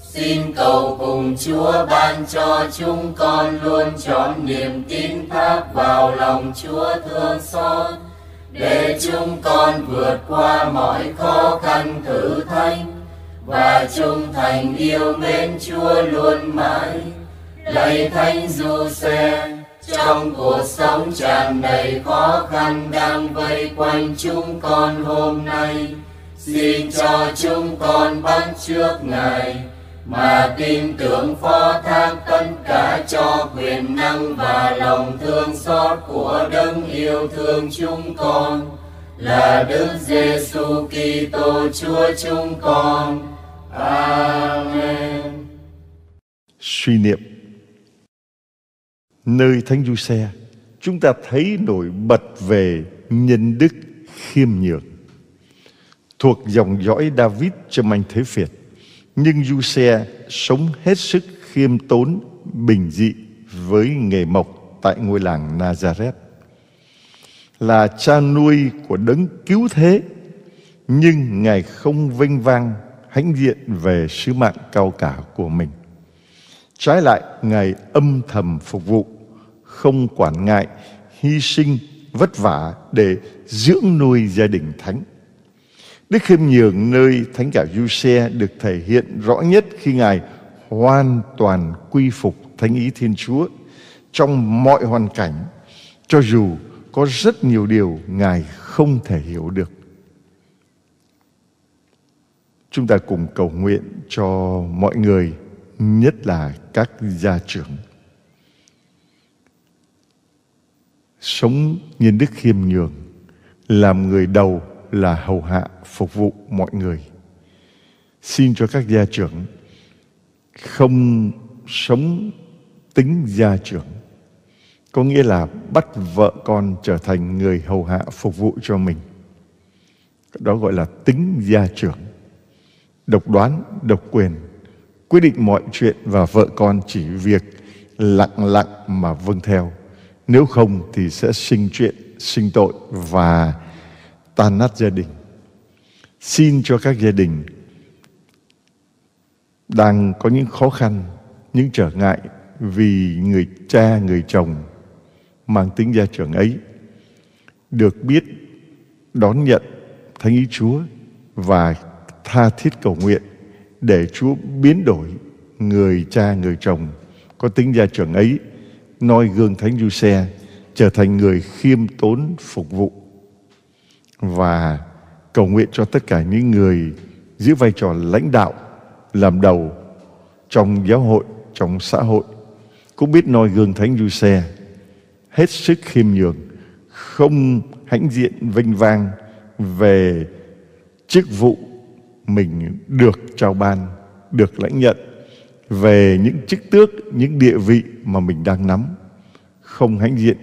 xin cầu cùng chúa ban cho chúng con luôn trọn niềm tin thác vào lòng chúa thương xót để chúng con vượt qua mọi khó khăn thử thách và trung thành yêu mến Chúa luôn mãi. Lạy Thánh Du Xe, trong cuộc sống tràn đầy khó khăn đang vây quanh chúng con hôm nay, xin cho chúng con bắt trước Ngài mà tin tưởng phó thác tất cả cho quyền năng và lòng thương xót của đấng yêu thương chúng con là Đức Giêsu Kitô Chúa chúng con. Amen. Suy niệm Nơi Thánh Du Xe Chúng ta thấy nổi bật về nhân đức khiêm nhường. Thuộc dòng dõi David trong anh Thế Việt Nhưng Du Xe sống hết sức khiêm tốn, bình dị với nghề mộc tại ngôi làng Nazareth. Là cha nuôi của đấng cứu thế nhưng ngài không vinh vang hãnh diện về sứ mạng cao cả của mình. Trái lại ngài âm thầm phục vụ không quản ngại hy sinh vất vả để dưỡng nuôi gia đình thánh đức khiêm nhường nơi thánh cả du xe được thể hiện rõ nhất khi ngài hoàn toàn quy phục thánh ý thiên chúa trong mọi hoàn cảnh cho dù có rất nhiều điều ngài không thể hiểu được Chúng ta cùng cầu nguyện cho mọi người, nhất là các gia trưởng. Sống nhân đức khiêm nhường, làm người đầu là hầu hạ phục vụ mọi người. Xin cho các gia trưởng không sống tính gia trưởng có nghĩa là bắt vợ con trở thành người hầu hạ phục vụ cho mình đó gọi là tính gia trưởng độc đoán độc quyền quyết định mọi chuyện và vợ con chỉ việc lặng lặng mà vâng theo nếu không thì sẽ sinh chuyện, sinh tội và tan nát gia đình. Xin cho các gia đình đang có những khó khăn, những trở ngại vì người cha, người chồng mang tính gia trưởng ấy được biết, đón nhận thánh ý Chúa và tha thiết cầu nguyện để Chúa biến đổi người cha, người chồng có tính gia trưởng ấy noi gương thánh du xe trở thành người khiêm tốn phục vụ và cầu nguyện cho tất cả những người giữ vai trò lãnh đạo, làm đầu trong giáo hội, trong xã hội. Cũng biết noi gương thánh du xe hết sức khiêm nhường, không hãnh diện vinh vang về chức vụ mình được trao ban, được lãnh nhận về những chức tước, những địa vị mà mình đang nắm. Không hãnh diện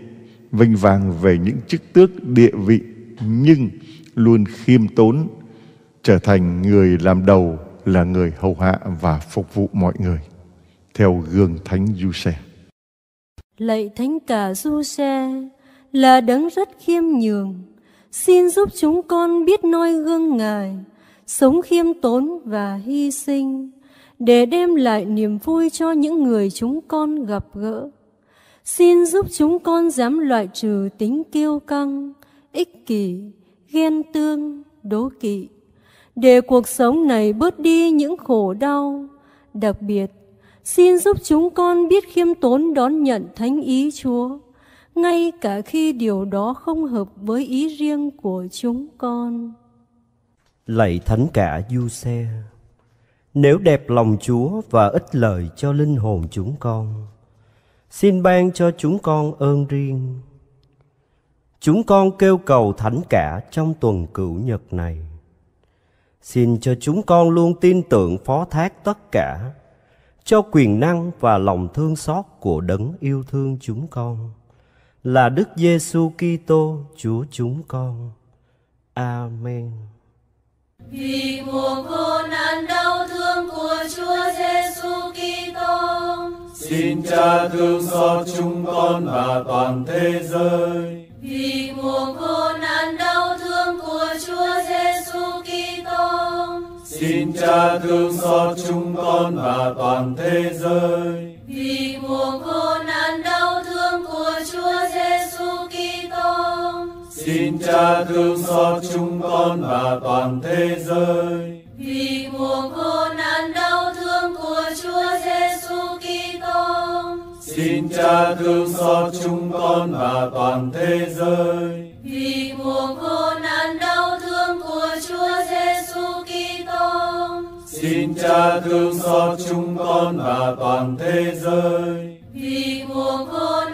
vinh vang về những chức tước, địa vị, nhưng luôn khiêm tốn, trở thành người làm đầu, là người hầu hạ và phục vụ mọi người. Theo gương thánh du xe lạy thánh cả du xe là đấng rất khiêm nhường, xin giúp chúng con biết noi gương ngài, sống khiêm tốn và hy sinh để đem lại niềm vui cho những người chúng con gặp gỡ. Xin giúp chúng con dám loại trừ tính kiêu căng ích kỷ ghen tương đố kỵ để cuộc sống này bớt đi những khổ đau. Đặc biệt Xin giúp chúng con biết khiêm tốn đón nhận thánh ý Chúa, ngay cả khi điều đó không hợp với ý riêng của chúng con. Lạy Thánh cả Du Xe, nếu đẹp lòng Chúa và ích lợi cho linh hồn chúng con, xin ban cho chúng con ơn riêng. Chúng con kêu cầu Thánh cả trong tuần cửu nhật này. Xin cho chúng con luôn tin tưởng phó thác tất cả cho quyền năng và lòng thương xót của đấng yêu thương chúng con là Đức Giêsu Kitô Chúa chúng con. Amen. Vì mùa khổ nạn đau thương của Chúa Giêsu Kitô, xin Cha thương xót chúng con và toàn thế giới. Vì mùa khổ nạn đau thương của Chúa Giêsu Kitô, Xin Cha thương xót chúng con và toàn thế giới. Xin Cha thương xót chúng con và toàn thế giới. Vì mùa khổ nạn đau thương của Chúa Giêsu Kitô, Xin Cha thương xót chúng con và toàn thế giới. Vì mùa khổ nạn đau thương của Chúa Giêsu Kitô, Xin Cha thương xót chúng con và toàn thế giới. Vì mùa khổ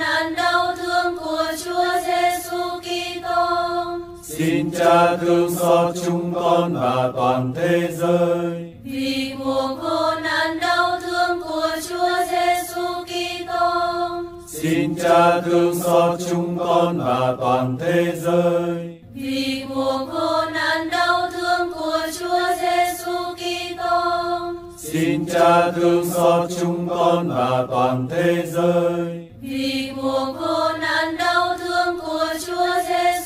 Xin Cha thương xót chúng con và toàn thế giới. Vì mùa khổ nạn đau thương của Chúa Giêsu Kitô, Xin Cha thương xót chúng con và toàn thế giới. Vì mùa khổ nạn đau thương của Chúa Giêsu Kitô, Xin Cha thương xót chúng con và toàn thế giới. Vì mùa khổ nạn đau thương của Chúa Giêsu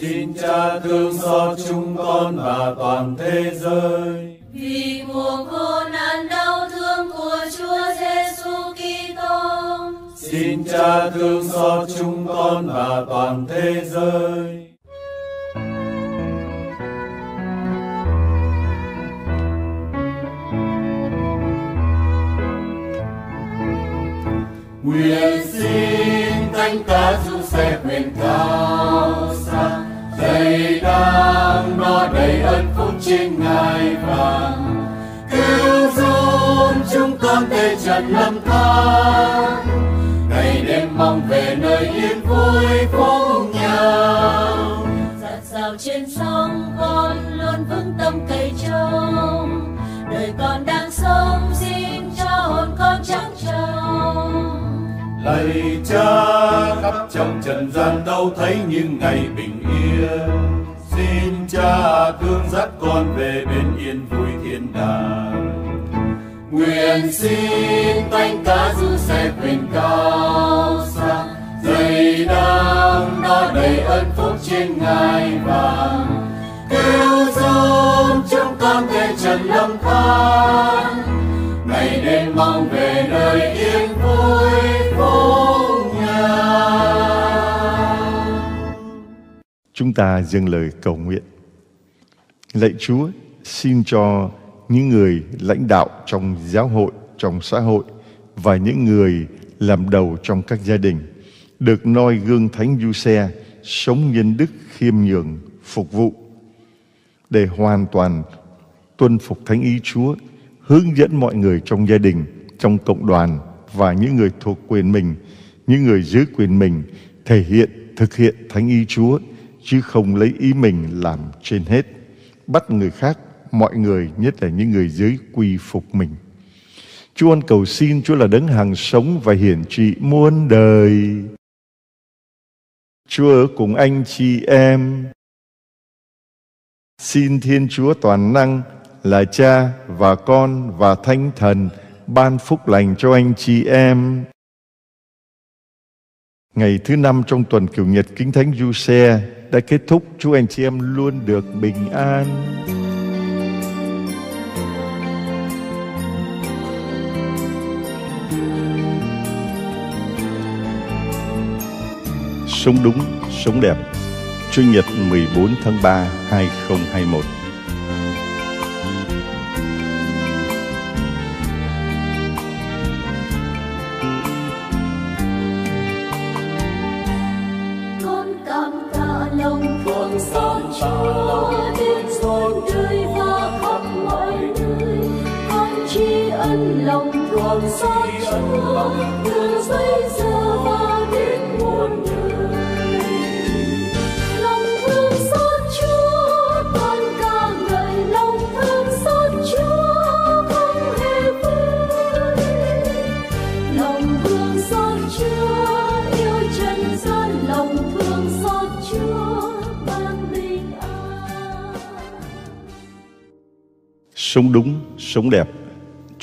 Xin Cha thương xót chúng con và toàn thế giới. Vì mùa khổ nạn đau thương của Chúa Giêsu Kitô, Xin Cha thương xót chúng con và toàn thế giới. nguyện xin thánh ca du xe quyền cao sang đầy đang no đầy ơn phúc trên ngài vàng cứu rỗi chúng con tê trần lâm than. Ngày đêm mong về nơi yên vui phúc nhau dạt rào trên sông, con luôn vững tâm cây trông. Đời con đang sống, xin cho hồn con trắng trong lạy cha khắp trong trần gian đâu thấy những ngày bình yên. Xin cha thương dắt con về bên yên vui thiên đàng. Nguyện xin thánh cá du xe quyền cao xa. Dày đang đó đầy ân phúc trên ngài vàng. Kêu giúp chúng con thế trần lâm than. Ngày đêm mong về nơi yên vui. Chúng ta dâng lời cầu nguyện. Lạy Chúa, xin cho những người lãnh đạo trong giáo hội, trong xã hội và những người làm đầu trong các gia đình được noi gương Thánh Du Xe sống nhân đức khiêm nhường phục vụ để hoàn toàn tuân phục Thánh ý Chúa, hướng dẫn mọi người trong gia đình, trong cộng đoàn và những người thuộc quyền mình, những người dưới quyền mình thể hiện, thực hiện Thánh ý Chúa chứ không lấy ý mình làm trên hết, bắt người khác, mọi người, nhất là những người dưới quy phục mình. Chúa ân cầu xin Chúa là đấng hàng sống và hiển trị muôn đời. Chúa ở cùng anh chị em. Xin Thiên Chúa toàn năng là Cha và Con và Thánh Thần ban phúc lành cho anh chị em. Ngày thứ năm trong tuần Kiều Nhật kính Thánh Du Xe đã kết thúc. Chúc anh chị em luôn được bình an. Sống đúng, sống đẹp. Chủ nhật 14 tháng 3 2021. Giờ và đến muôn đời. Lòng thương xót Chúa con ca ngợi lòng thương xót Chúa không hề vơi lòng thương xót Chúa yêu trần gian lòng thương xót Chúa ban bình an. Sống đúng, sống đẹp.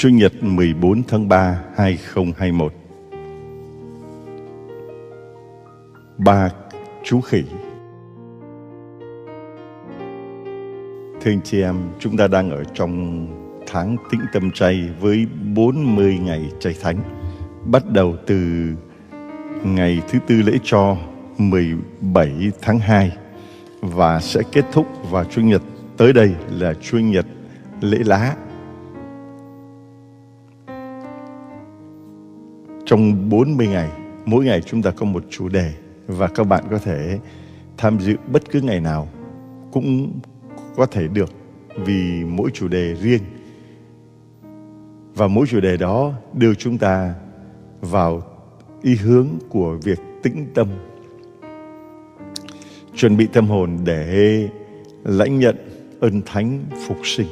Chủ nhật 14 tháng 3 2021. Ba chú khỉ. Thưa anh chị em, chúng ta đang ở trong tháng tĩnh tâm chay với 40 ngày chay thánh. Bắt đầu từ ngày thứ tư lễ cho 17 tháng 2 và sẽ kết thúc vào Chủ nhật tới đây là Chủ nhật lễ lá. Trong 40 ngày, mỗi ngày chúng ta có một chủ đề và các bạn có thể tham dự bất cứ ngày nào cũng có thể được vì mỗi chủ đề riêng. Và mỗi chủ đề đó đưa chúng ta vào ý hướng của việc tĩnh tâm chuẩn bị tâm hồn để lãnh nhận ơn thánh phục sinh.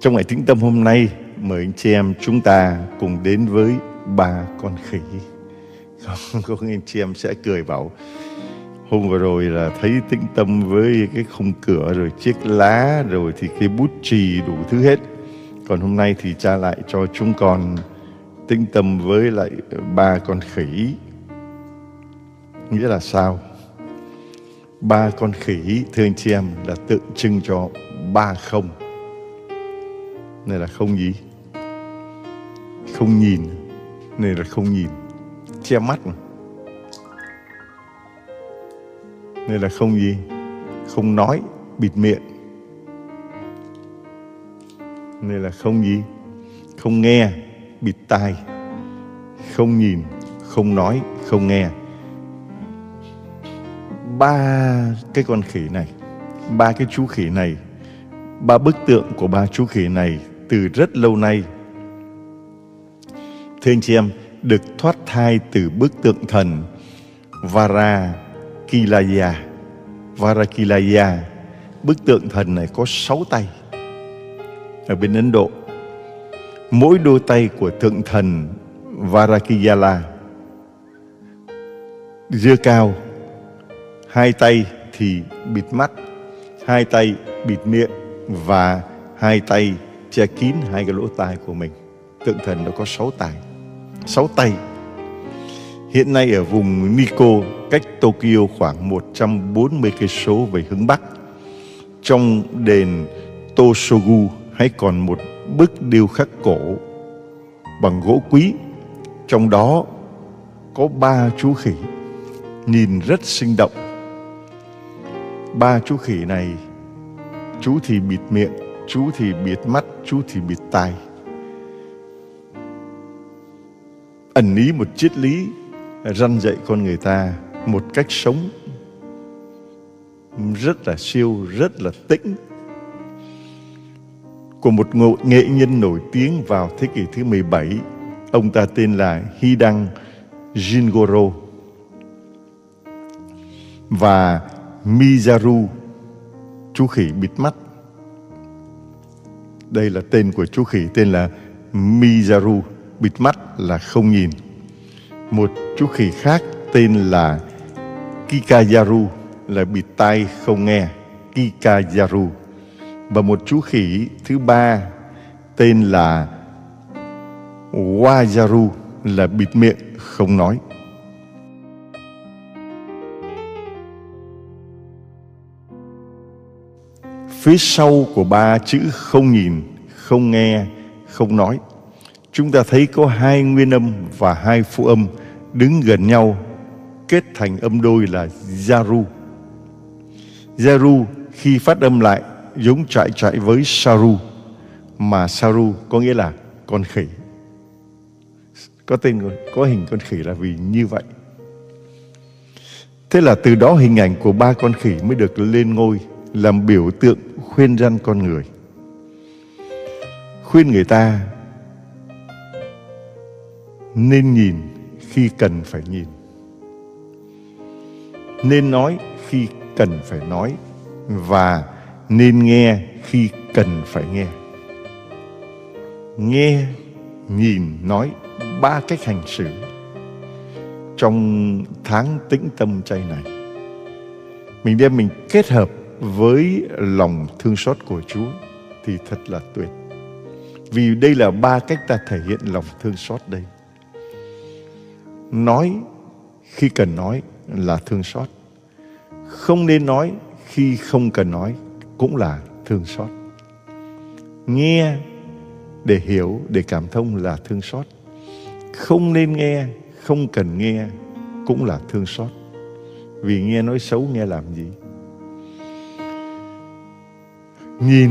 Trong ngày tĩnh tâm hôm nay mời anh chị em chúng ta cùng đến với ba con khỉ. Không, có anh chị em sẽ cười bảo, hôm vừa rồi là thấy tĩnh tâm với cái khung cửa, rồi chiếc lá, rồi thì cái bút chì đủ thứ hết. Còn hôm nay thì cha lại cho chúng con tĩnh tâm với lại ba con khỉ. Nghĩa là sao? Ba con khỉ, thưa anh chị em, là tượng trưng cho ba không. Này là không gì? Không nhìn này là không nhìn. Che mắt mà. Nên là không gì. Không nói, bịt miệng. Nên là không gì. Không nghe, bịt tai. Không nhìn, không nói, không nghe. Ba cái con khỉ này, ba cái chú khỉ này, ba bức tượng của ba chú khỉ này từ rất lâu nay. Thưa anh chị em, được thoát thai từ bức tượng thần Varakilaya. Varakilaya, bức tượng thần này có sáu tay ở bên Ấn Độ. Mỗi đôi tay của tượng thần Varakiyala dưa cao, hai tay thì bịt mắt, hai tay bịt miệng và hai tay che kín hai cái lỗ tai của mình. Tượng thần nó có sáu tay, sáu tay. Hiện nay ở vùng Nikko, cách Tokyo khoảng 140 cây số về hướng bắc, trong đền Tosogu hay còn một bức điêu khắc cổ bằng gỗ quý, trong đó có ba chú khỉ nhìn rất sinh động. Ba chú khỉ này, chú thì bịt miệng, chú thì bịt mắt, chú thì bịt tai. Ẩn ý một triết lý răn dạy con người ta một cách sống rất là siêu, rất là tĩnh của một nghệ nhân nổi tiếng vào thế kỷ thứ 17. Ông ta tên là Hidang Jingoro và Mizaru, chú khỉ bịt mắt. Đây là tên của chú khỉ tên là Mizaru, bịt mắt là không nhìn. Một chú khỉ khác tên là Kikayaru là bịt tai không nghe, Kikayaru. Và một chú khỉ thứ ba tên là Wajaru là bịt miệng không nói. Phía sau của ba chữ không nhìn, không nghe, không nói. Chúng ta thấy có hai nguyên âm và hai phụ âm đứng gần nhau, kết thành âm đôi là Zaru. Zaru khi phát âm lại giống chạy chạy với Saru, mà Saru có nghĩa là con khỉ. Có tên có hình con khỉ là vì như vậy. Thế là từ đó hình ảnh của ba con khỉ mới được lên ngôi, làm biểu tượng khuyên răn con người. Khuyên người ta nên nhìn khi cần phải nhìn. Nên nói khi cần phải nói và nên nghe khi cần phải nghe. Nghe, nhìn, nói ba cách hành xử trong tháng tĩnh tâm chay này. Mình đem mình kết hợp với lòng thương xót của Chúa thì thật là tuyệt. Vì đây là ba cách ta thể hiện lòng thương xót đây. Nói khi cần nói là thương xót. Không nên nói khi không cần nói cũng là thương xót. Nghe để hiểu, để cảm thông là thương xót. Không nên nghe, không cần nghe cũng là thương xót. Vì nghe nói xấu nghe làm gì? nhìn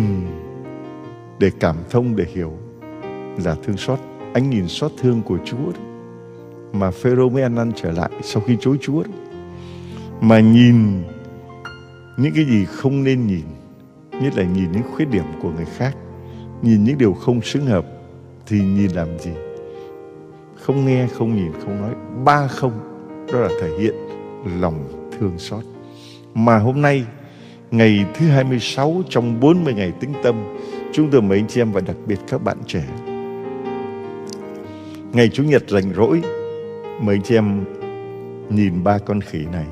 để cảm thông để hiểu là thương xót anh nhìn xót thương của Chúa đó mà Phêrô mới ăn năn trở lại sau khi chối Chúa đó. mà nhìn những cái gì không nên nhìn nhất là nhìn những khuyết điểm của người khác nhìn những điều không xứng hợp thì nhìn làm gì không nghe không nhìn không nói ba không đó là thể hiện lòng thương xót mà hôm nay ngày thứ 26 trong 40 ngày tĩnh tâm, chúng tôi mấy anh chị em và đặc biệt các bạn trẻ. Ngày Chủ nhật rảnh rỗi, mấy anh chị em nhìn ba con khỉ này.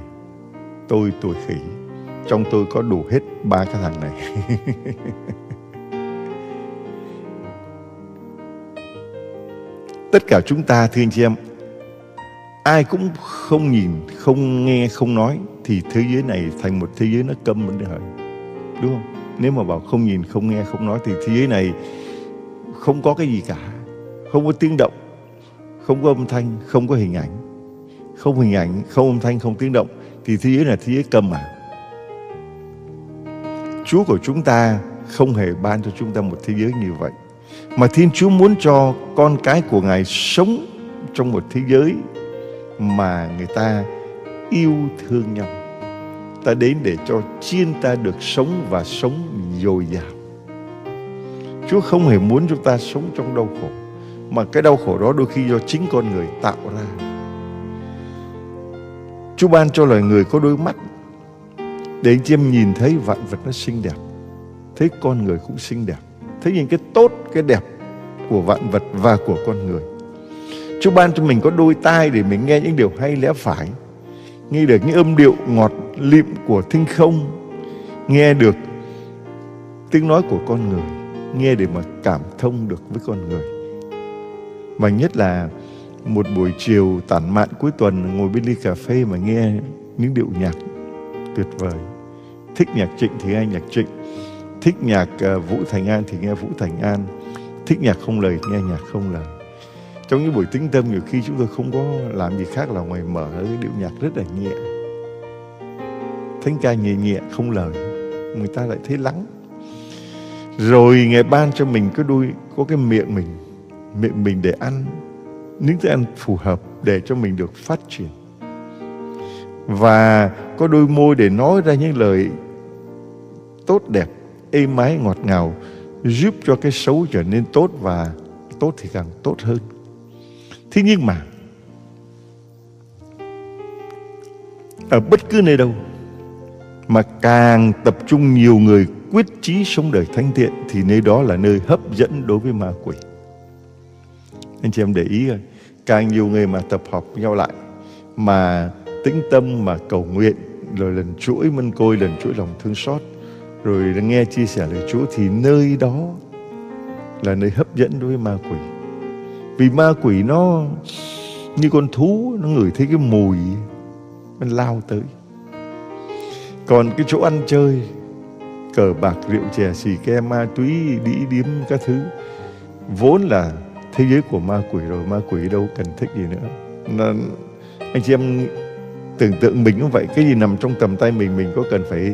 Tôi tuổi khỉ, trong tôi có đủ hết ba cái thằng này. Tất cả chúng ta thưa anh chị em, ai cũng không nhìn, không nghe, không nói thì thế giới này thành một thế giới nó câm vấn đề hời đúng không nếu mà bảo không nhìn không nghe không nói thì thế giới này không có cái gì cả không có tiếng động không có âm thanh, không có hình ảnh. Không hình ảnh, không âm thanh, không tiếng động, thì thế giới là thế giới câm mà. Chúa của chúng ta không hề ban cho chúng ta một thế giới như vậy. Mà Thiên Chúa muốn cho con cái của Ngài sống trong một thế giới mà người ta yêu thương nhau. Ta đến để cho chiên ta được sống và sống dồi dào. Chúa không hề muốn chúng ta sống trong đau khổ mà cái đau khổ đó đôi khi do chính con người tạo ra. Chúa ban cho loài người có đôi mắt để anh chị em nhìn thấy vạn vật nó xinh đẹp, thấy con người cũng xinh đẹp, thấy những cái tốt, cái đẹp của vạn vật và của con người. Chúa ban cho mình có đôi tai để mình nghe những điều hay lẽ phải, nghe được những âm điệu ngọt lịm của thinh không, nghe được tiếng nói của con người, nghe để mà cảm thông được với con người. Và nhất là một buổi chiều tản mạn cuối tuần ngồi bên ly cà phê mà nghe những điệu nhạc tuyệt vời. Thích nhạc trịnh thì nghe nhạc trịnh, thích nhạc ờ, Vũ Thành An thì nghe Vũ Thành An, thích nhạc không lời nghe nhạc không lời. Trong những buổi tĩnh tâm nhiều khi chúng tôi không có làm gì khác là ngoài mở cái điệu nhạc rất là nhẹ. Thánh ca nhẹ nhẹ không lời, người ta lại thấy lắng. Rồi Ngài ban cho mình cái đuôi có cái miệng mình, miệng mình để ăn, những thức ăn phù hợp để cho mình được phát triển. Và có đôi môi để nói ra những lời tốt đẹp, êm ái, ngọt ngào, giúp cho cái xấu trở nên tốt và tốt thì càng tốt hơn. Thế nhưng mà, ở bất cứ nơi đâu mà càng tập trung nhiều người quyết chí sống đời thanh thiện thì nơi đó là nơi hấp dẫn đối với ma quỷ anh chị em để ý rồi. Càng nhiều người mà tập hợp nhau lại, mà tĩnh tâm, mà cầu nguyện, rồi lần chuỗi mân côi, lần chuỗi lòng thương xót, rồi nghe chia sẻ lời Chúa, thì nơi đó là nơi hấp dẫn đối với ma quỷ. Vì ma quỷ nó như con thú, nó ngửi thấy cái mùi, nó lao tới. Còn cái chỗ ăn chơi, cờ bạc, rượu chè, xì ke, ma túy, đĩ điếm, các thứ, vốn là thế giới của ma quỷ rồi ma quỷ đâu cần thích gì nữa. Nên anh chị em tưởng tượng mình cũng vậy, cái gì nằm trong tầm tay mình mình có cần phải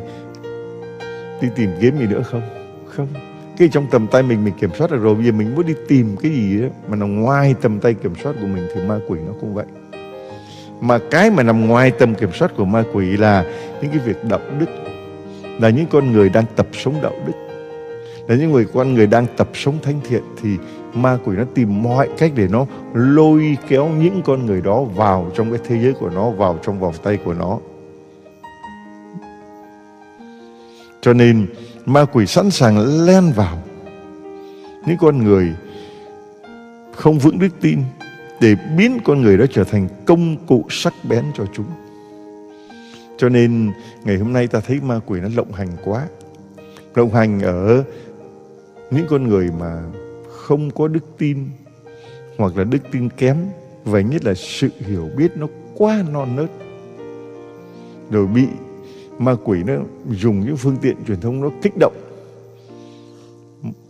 đi tìm kiếm gì nữa không? Không. Cái trong tầm tay mình mình kiểm soát được rồi, bây giờ mình muốn đi tìm cái gì đó mà nằm ngoài tầm tay kiểm soát của mình thì ma quỷ nó cũng vậy. Mà cái mà nằm ngoài tầm kiểm soát của ma quỷ là những cái việc đạo đức, là những con người đang tập sống đạo đức. Là những người con người đang tập sống thánh thiện thì ma quỷ nó tìm mọi cách để nó lôi kéo những con người đó vào trong cái thế giới của nó, vào trong vòng tay của nó. Cho nên, ma quỷ sẵn sàng len vào những con người không vững đức tin để biến con người đó trở thành công cụ sắc bén cho chúng. Cho nên, ngày hôm nay ta thấy ma quỷ nó lộng hành quá. Lộng hành ở những con người mà không có đức tin hoặc là đức tin kém và nhất là sự hiểu biết nó quá non nớt rồi bị ma quỷ nó dùng những phương tiện truyền thông nó kích động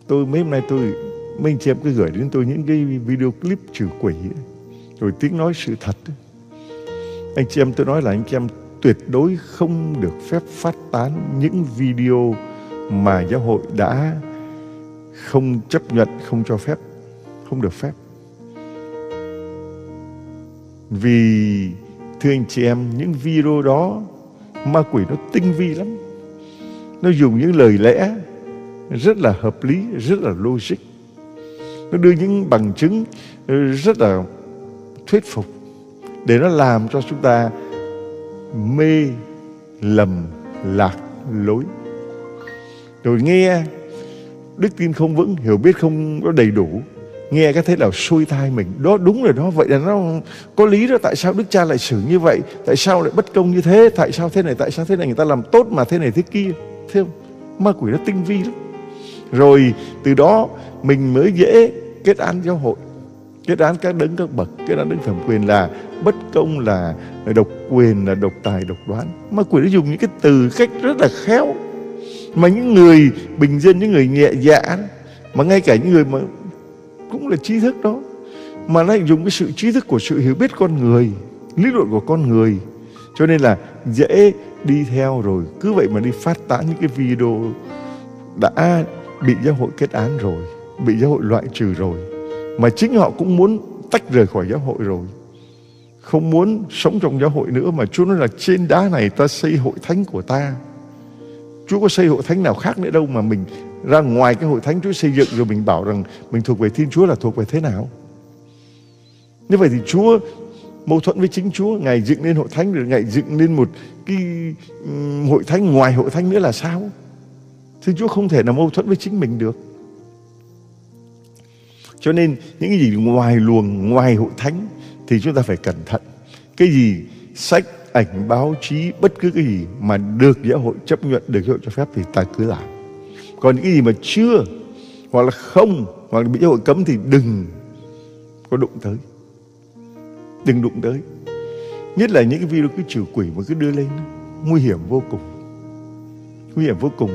tôi mấy hôm nay tôi mấy anh chị em cứ gửi đến tôi những cái video clip trừ quỷ ấy, rồi tiếng nói sự thật ấy. anh chị em tôi nói là anh chị em tuyệt đối không được phép phát tán những video mà giáo hội đã không chấp nhận, không cho phép, không được phép. Vì, thưa anh chị em, những video đó, ma quỷ nó tinh vi lắm. Nó dùng những lời lẽ rất là hợp lý, rất là logic. Nó đưa những bằng chứng rất là thuyết phục để nó làm cho chúng ta mê lầm lạc lối. Rồi nghe đức tin không vững, hiểu biết không có đầy đủ, nghe cái thế là xuôi tai mình. Đó, đúng rồi đó. Vậy là nó có lý đó. Tại sao đức cha lại xử như vậy? Tại sao lại bất công như thế? Tại sao thế này? Tại sao thế này? Người ta làm tốt mà thế này thế kia. Thế không? Ma quỷ nó tinh vi lắm. Rồi từ đó mình mới dễ kết án giáo hội, kết án các đấng các bậc, kết án đấng thẩm quyền là bất công, là độc quyền, là độc tài, độc đoán. Ma quỷ nó dùng những cái từ cách rất là khéo mà những người bình dân, những người nhẹ dạ mà ngay cả những người mà cũng là trí thức đó, mà lại dùng cái sự trí thức của sự hiểu biết con người, lý luận của con người. Cho nên là dễ đi theo rồi. Cứ vậy mà đi phát tán những cái video đã bị giáo hội kết án rồi, bị giáo hội loại trừ rồi, mà chính họ cũng muốn tách rời khỏi giáo hội rồi. Không muốn sống trong giáo hội nữa mà Chúa nói là trên đá này ta xây hội thánh của ta. Chúa có xây hội thánh nào khác nữa đâu mà mình ra ngoài cái hội thánh Chúa xây dựng rồi mình bảo rằng mình thuộc về Thiên Chúa là thuộc về thế nào? Như vậy thì Chúa mâu thuẫn với chính Chúa, Ngài dựng nên hội thánh rồi Ngài dựng nên một cái hội thánh ngoài hội thánh nữa là sao? Thiên Chúa không thể nào mâu thuẫn với chính mình được. Cho nên những cái gì ngoài luồng, ngoài hội thánh thì chúng ta phải cẩn thận. Cái gì sách, ảnh, báo chí, bất cứ cái gì mà được giáo hội chấp nhận, được giáo hội cho phép thì ta cứ làm. Còn những cái gì mà chưa hoặc là không hoặc là bị giáo hội cấm thì đừng có đụng tới. Đừng đụng tới. Nhất là những cái video cứ trừ quỷ mà cứ đưa lên nguy hiểm vô cùng. Nguy hiểm vô cùng.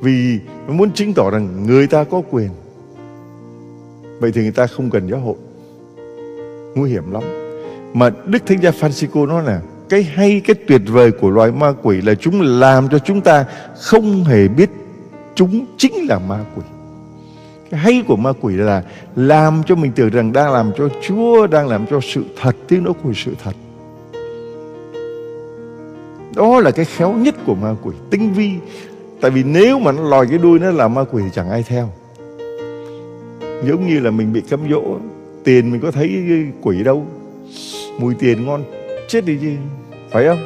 Vì nó muốn chứng tỏ rằng người ta có quyền Vậy thì người ta không cần giáo hội Nguy hiểm lắm Mà Đức Thánh gia Francisco nói là cái hay, cái tuyệt vời của loài ma quỷ Là chúng làm cho chúng ta Không hề biết Chúng chính là ma quỷ. Cái hay của ma quỷ là Làm cho mình tưởng rằng đang làm cho Chúa Đang làm cho sự thật Tiếng nói của sự thật. Đó là cái khéo nhất của ma quỷ Tinh vi. Tại vì nếu mà nó lòi cái đuôi nó là ma quỷ thì chẳng ai theo. Giống như là mình bị cám dỗ Tiền mình có thấy quỷ đâu. Mùi tiền ngon chết đi chứ. Phải không?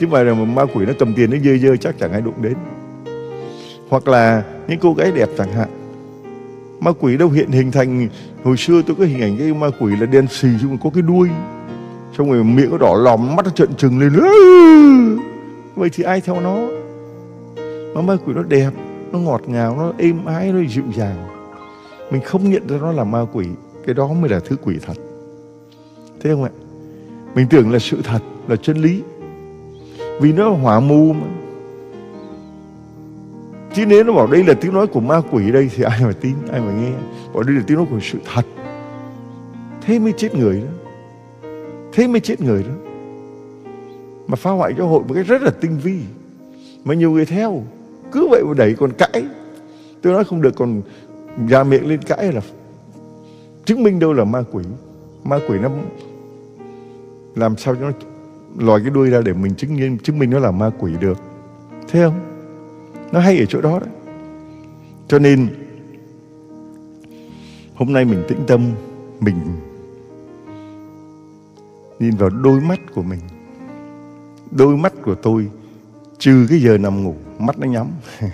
Chứ mà là ma quỷ nó cầm tiền nó dơ dơ chắc chẳng ai đụng đến. Hoặc là những cô gái đẹp chẳng hạn. Ma quỷ đâu hiện hình thành, Hồi xưa tôi có hình ảnh cái ma quỷ là đen xì nhưng mà có cái đuôi. Xong rồi miệng nó đỏ lòm, Mắt nó trợn trừng lên. Vậy thì ai theo nó? Mà ma quỷ nó đẹp, Nó ngọt ngào, Nó êm ái, Nó dịu dàng. Mình không nhận ra nó là ma quỷ, cái đó mới là thứ quỷ thật. Thế không ạ? Mình tưởng là sự thật, là chân lý. Vì nó hỏa mù mà. Chứ nếu nó bảo đây là tiếng nói của ma quỷ đây thì ai mà tin, ai mà nghe. Bảo đây là tiếng nói của sự thật. Thế mới chết người đó. Thế mới chết người đó. Mà phá hoại giáo hội một cách rất là tinh vi. Mà nhiều người theo, cứ vậy mà đẩy còn cãi. Tôi nói không được, còn ra miệng lên cãi là chứng minh đâu là ma quỷ. Ma quỷ nó làm sao cho nó lòi cái đuôi ra để mình chứng minh chứng minh nó là ma quỷ được. Thế không? Nó hay ở chỗ đó đấy. Cho nên hôm nay mình tĩnh tâm mình nhìn vào đôi mắt của mình. Đôi mắt của tôi trừ cái giờ nằm ngủ mắt nó nhắm.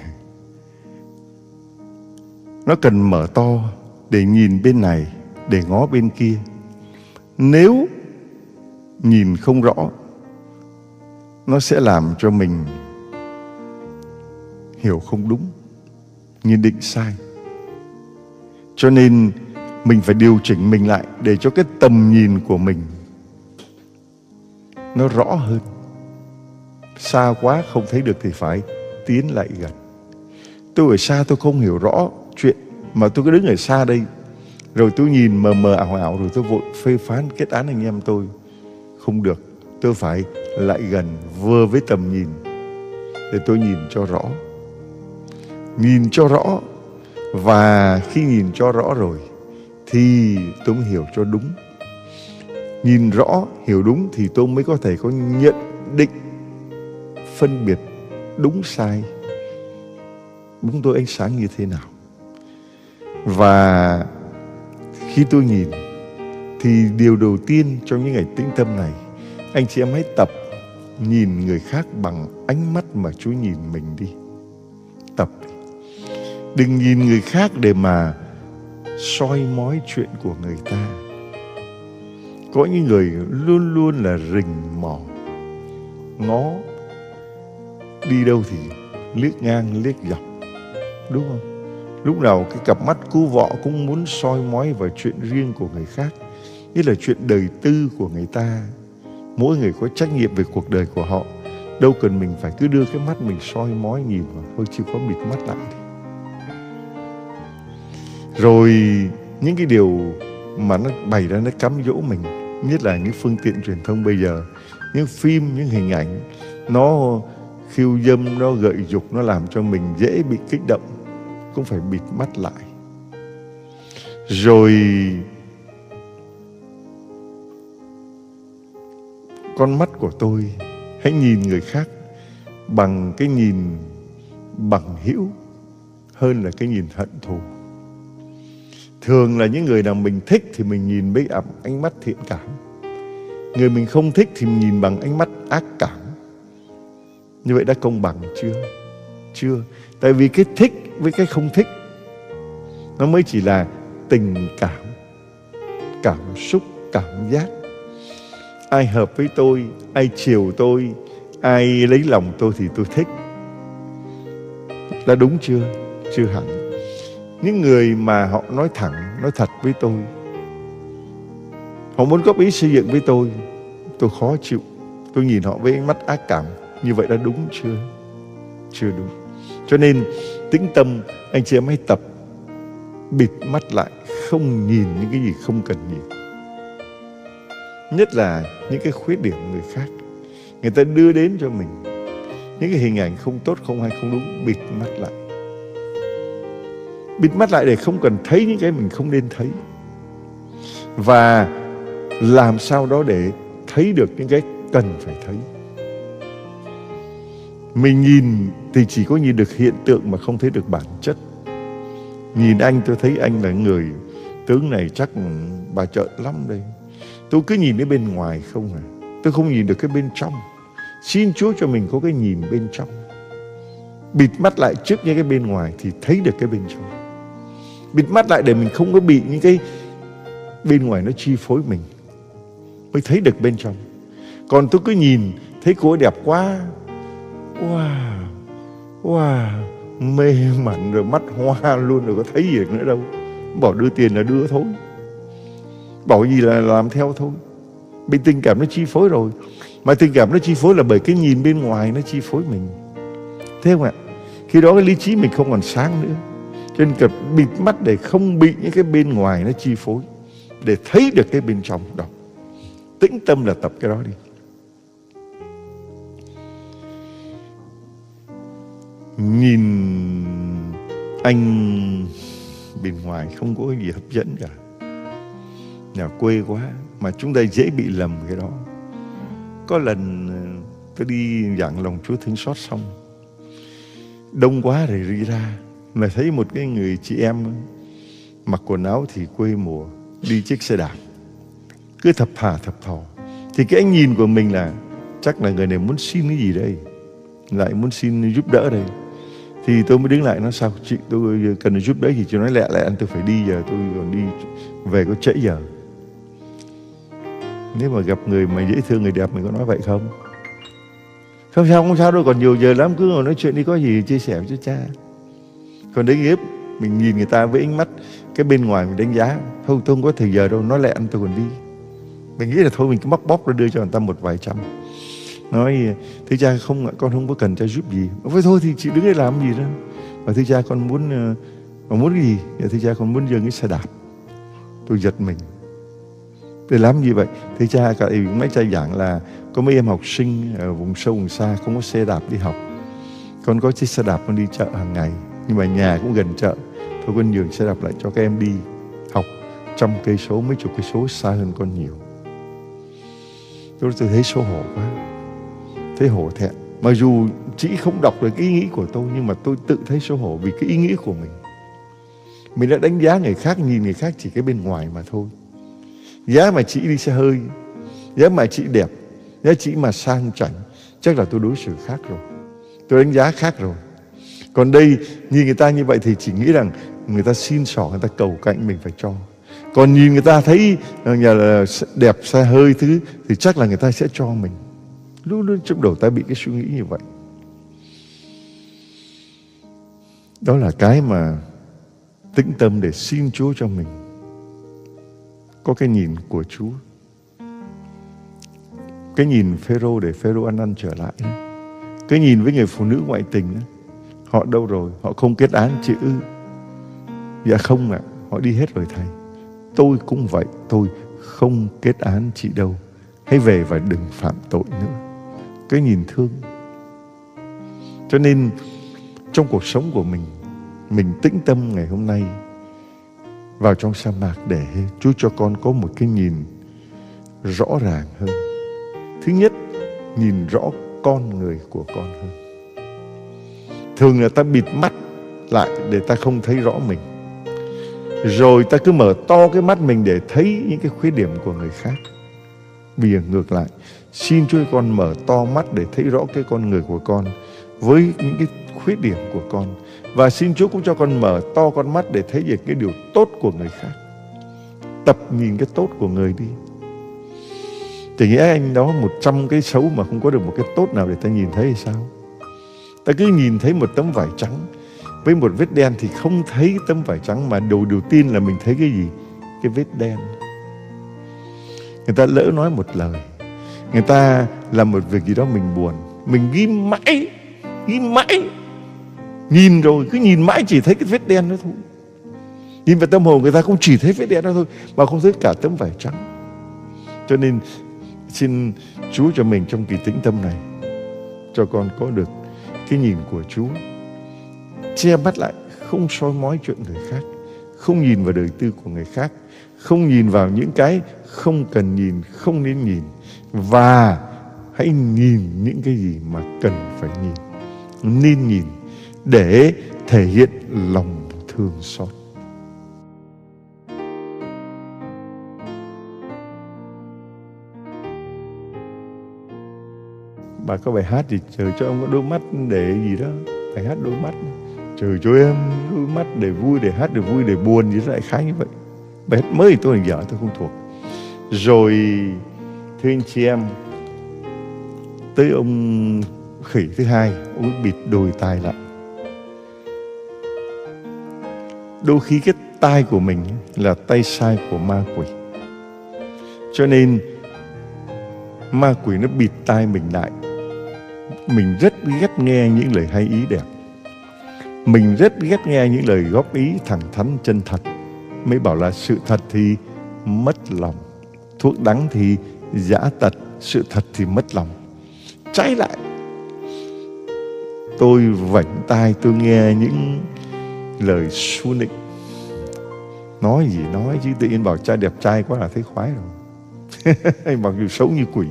Nó cần mở to để nhìn bên này, để ngó bên kia. Nếu nhìn không rõ, nó sẽ làm cho mình hiểu không đúng, nhìn định sai. Cho nên mình phải điều chỉnh mình lại để cho cái tầm nhìn của mình nó rõ hơn. Xa quá không thấy được thì phải tiến lại gần. Tôi ở xa tôi không hiểu rõ chuyện mà tôi cứ đứng ở xa đây rồi tôi nhìn mờ mờ ảo ảo rồi tôi vội phê phán kết án anh em tôi không được tôi phải lại gần vừa với tầm nhìn. Để tôi nhìn cho rõ. Nhìn cho rõ, và khi nhìn cho rõ rồi, thì tôi mới hiểu cho đúng. Nhìn rõ, hiểu đúng thì tôi mới có thể có nhận định, phân biệt đúng sai. Bóng tôi ánh sáng như thế nào? Và khi tôi nhìn thì điều đầu tiên trong những ngày tĩnh tâm này anh chị em hãy tập nhìn người khác bằng ánh mắt mà Chúa nhìn mình đi. Tập đi. Đừng nhìn người khác để mà soi mói chuyện của người ta. Có những người luôn luôn là rình mò, ngó, đi đâu thì liếc ngang liếc dọc, đúng không? Lúc nào cái cặp mắt cú vọ cũng muốn soi mói vào chuyện riêng của người khác như là chuyện đời tư của người ta. Mỗi người có trách nhiệm về cuộc đời của họ. Đâu cần mình phải cứ đưa cái mắt mình soi mói nhìn vào Thôi chứ có bịt mắt lại thì. Rồi những cái điều mà nó bày ra nó cám dỗ mình Nhất là những phương tiện truyền thông bây giờ Những phim, những hình ảnh Nó khiêu dâm, nó gợi dục Nó làm cho mình dễ bị kích động cũng phải bịt mắt lại. Rồi con mắt của tôi, hãy nhìn người khác bằng cái nhìn bằng hữu hơn là cái nhìn hận thù. Thường là những người nào mình thích thì mình nhìn với ánh mắt thiện cảm. Người mình không thích thì mình nhìn bằng ánh mắt ác cảm. Như vậy đã công bằng chưa? Chưa. Tại vì cái thích với cái không thích, nó mới chỉ là tình cảm cảm xúc, cảm giác ai hợp với tôi, ai chiều tôi, ai lấy lòng tôi thì tôi thích. Là đúng chưa? Chưa hẳn. Những người mà họ nói thẳng, nói thật với tôi, họ muốn góp ý xây dựng với tôi tôi khó chịu. Tôi nhìn họ với ánh mắt ác cảm. Như vậy đã đúng chưa? Chưa đúng. Cho nên, tĩnh tâm, anh chị em hãy tập bịt mắt lại, không nhìn những cái gì không cần nhìn nhất là những cái khuyết điểm người khác. Người ta đưa đến cho mình những cái hình ảnh không tốt, không hay, không đúng, bịt mắt lại. Bịt mắt lại để không cần thấy những cái mình không nên thấy. Và làm sao đó để thấy được những cái cần phải thấy. Mình nhìn thì chỉ có nhìn được hiện tượng mà không thấy được bản chất. Nhìn anh, tôi thấy anh là người tướng này, chắc bà trợ lắm đây tôi cứ nhìn đến bên ngoài không à. Tôi không nhìn được cái bên trong. Xin chúa cho mình có cái nhìn bên trong. Bịt mắt lại trước những cái bên ngoài thì thấy được cái bên trong. Bịt mắt lại để mình không có bị những cái bên ngoài nó chi phối mình. Mới thấy được bên trong. Còn tôi cứ nhìn, thấy cô ấy đẹp quá. Wow wow, mê mẩn rồi, mắt hoa luôn rồi, có thấy gì nữa đâu. Bỏ đưa tiền là đưa thôi bảo gì là làm theo thôi. Bị tình cảm nó chi phối rồi. Mà tình cảm nó chi phối là bởi cái nhìn bên ngoài nó chi phối mình. Thế không ạ? Khi đó cái lý trí mình không còn sáng nữa. Cho nên cần bịt mắt để không bị những cái bên ngoài nó chi phối. Để thấy được cái bên trong đó. Tĩnh tâm là tập cái đó đi. Nhìn anh bên ngoài không có gì hấp dẫn cả nhà quê quá mà chúng ta dễ bị lầm cái đó. Có lần ờ, tôi đi dặn lòng Chúa thương xót xong, đông quá rồi đi ra, mà thấy một cái người chị em mặc quần áo thì quê mùa, đi chiếc xe đạp, cứ thập thà thập thò. Thì cái ánh nhìn của mình là, chắc là người này muốn xin cái gì đây? Lại muốn xin giúp đỡ đây. Thì tôi mới đứng lại nói, sao chị, tôi cần giúp đỡ thì chị nói, lẹ lẹ, anh, tôi phải đi giờ, tôi còn đi về có trễ giờ nếu mà gặp người mà dễ thương người đẹp mình có nói vậy không? Không sao không sao đâu còn nhiều giờ lắm cứ ngồi nói chuyện đi có gì chia sẻ với cha. Còn đến nghiệp mình nhìn người ta với ánh mắt cái bên ngoài mình đánh giá. Thôi tôi không có thời giờ đâu nói lẹ anh tôi còn đi. Mình nghĩ là thôi mình cứ móc bóc ra đưa cho người ta một vài trăm. Nói thưa cha không con không có cần cha giúp gì. Với thôi thì chị đứng đây làm gì đó? Và thưa cha con muốn ờ, mà muốn cái gì? Dạ, thưa cha con muốn dừng cái xe đạp. Tôi giật mình để làm gì vậy? Thưa cha cả mấy cha giảng là có mấy em học sinh ở vùng sâu, vùng xa không có xe đạp đi học. Con có chiếc xe đạp con đi chợ hàng ngày, nhưng mà nhà cũng gần chợ. Thôi con nhường xe đạp lại cho các em đi học trăm cây số, mấy chục cây số xa hơn con nhiều. Tôi tôi thấy xấu hổ quá, thấy hổ thẹn. Mặc dù chị không đọc được cái ý nghĩ của tôi, nhưng mà tôi tự thấy xấu hổ vì cái ý nghĩ của mình. Mình đã đánh giá người khác, nhìn người khác chỉ cái bên ngoài mà thôi giá mà chị đi xe hơi, giá mà chị đẹp, giá chị mà sang chảnh, chắc là tôi đối xử khác rồi. Tôi đánh giá khác rồi. Còn đây, nhìn người ta như vậy thì chỉ nghĩ rằng người ta xin xỏ, người ta cầu cạnh mình phải cho. Còn nhìn người ta thấy ờ, nhà là đẹp xe hơi thứ, thì chắc là người ta sẽ cho mình. Luôn luôn trong đầu ta bị cái suy nghĩ như vậy. Đó là cái mà tĩnh tâm để xin Chúa cho mình có cái nhìn của Chúa. Cái nhìn Phêrô để Phêrô ăn năn trở lại. Cái nhìn với người phụ nữ ngoại tình họ đâu rồi? Họ không kết án chị ư? dạ không ạ, họ đi hết rồi thầy. Tôi cũng vậy, tôi không kết án chị đâu. Hãy về và đừng phạm tội nữa. Cái nhìn thương. Cho nên trong cuộc sống của mình mình tĩnh tâm ngày hôm nay vào trong sa mạc để Chúa cho con có một cái nhìn rõ ràng hơn. Thứ nhất, nhìn rõ con người của con hơn. Thường là ta bịt mắt lại để ta không thấy rõ mình rồi ta cứ mở to cái mắt mình để thấy những cái khuyết điểm của người khác bây giờ ngược lại xin chúa con mở to mắt để thấy rõ cái con người của con với những cái khuyết điểm của con và xin chúa cũng cho con mở to con mắt để thấy về cái điều tốt của người khác. Tập nhìn cái tốt của người đi. Thì nghĩa anh đó một trăm cái xấu mà không có được một cái tốt nào để ta nhìn thấy thì sao? Ta cứ nhìn thấy một tấm vải trắng. Với một vết đen thì không thấy tấm vải trắng mà đầu đầu tiên là mình thấy cái gì? Cái vết đen. Người ta lỡ nói một lời. Người ta làm một việc gì đó mình buồn. Mình ghi mãi ghi mãi nhìn rồi, cứ nhìn mãi chỉ thấy cái vết đen đó thôi. Nhìn vào tâm hồn người ta cũng chỉ thấy vết đen đó thôi, mà không thấy cả tấm vải trắng. Cho nên, xin Chúa cho mình trong kỳ tĩnh tâm này, cho con có được cái nhìn của Chúa, che mắt lại, không soi mói chuyện người khác, không nhìn vào đời tư của người khác, không nhìn vào những cái không cần nhìn, không nên nhìn, và hãy nhìn những cái gì mà cần phải nhìn. Nên nhìn để thể hiện lòng thương xót. Bà có bài hát thì chờ cho ông có đôi mắt để gì đó, bài hát đôi mắt. Chờ cho em đôi mắt để vui, để hát để vui, để buồn gì lại khá như vậy. Bài hát mới thì tôi dở, tôi không thuộc. Rồi, thưa anh chị em, tới ông khỉ thứ hai, ông bịt đôi tai lại. Đôi khi cái tai của mình là tay sai của ma quỷ. Cho nên, ma quỷ nó bịt tai mình lại. Mình rất ghét nghe những lời hay ý đẹp. Mình rất ghét nghe những lời góp ý thẳng thắn, chân thật. Mới bảo là sự thật thì mất lòng. Thuốc đắng thì giả tật, sự thật thì mất lòng. Trái lại, tôi vảnh tai, tôi nghe những lời su nịnh nói gì, nói chứ, tự nhiên bảo trai đẹp trai quá là thấy khoái rồi. Anh bảo kiểu xấu như quỷ.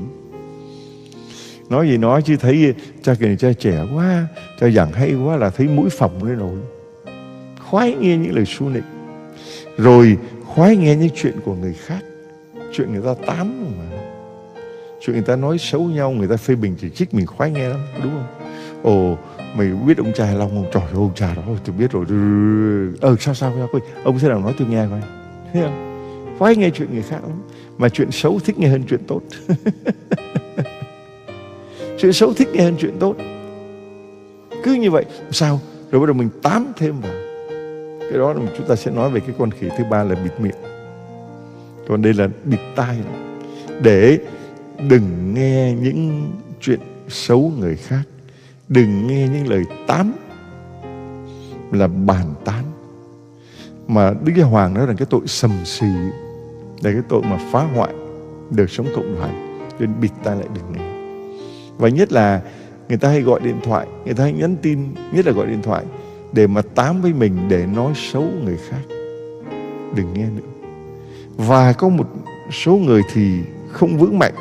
Nói gì, nói chứ, thấy cha kìa, cha trẻ quá, cha giảng hay quá là thấy mũi phồng lên rồi. Khoái nghe những lời su nịnh rồi khoái nghe những chuyện của người khác. Chuyện người ta tám mà. Chuyện người ta nói xấu nhau, người ta phê bình chỉ trích mình khoái nghe lắm, đúng không? Ồ mày biết ông cha long không? Trời ơi, ông cha đó, tôi biết rồi. Ờ sao sao sao? Coi ông sẽ nào nói tôi nghe coi. Thấy không à? khoái nghe chuyện người khác lắm. Mà chuyện xấu thích nghe hơn chuyện tốt. Chuyện xấu thích nghe hơn chuyện tốt. Cứ như vậy, sao? Rồi bắt đầu mình tám thêm vào. Cái đó là chúng ta sẽ nói về cái con khỉ thứ ba là bịt miệng. Còn đây là bịt tai. Để đừng nghe những chuyện xấu người khác đừng nghe những lời tám là bàn tán. Mà Đức Giáo Hoàng nói là cái tội sầm xì là cái tội mà phá hoại đời sống cộng đoàn nên bịt tai lại đừng nghe. Và nhất là người ta hay gọi điện thoại, người ta hay nhắn tin, nhất là gọi điện thoại để mà tám với mình, để nói xấu người khác. Đừng nghe nữa. Và có một số người thì không vững mạnh,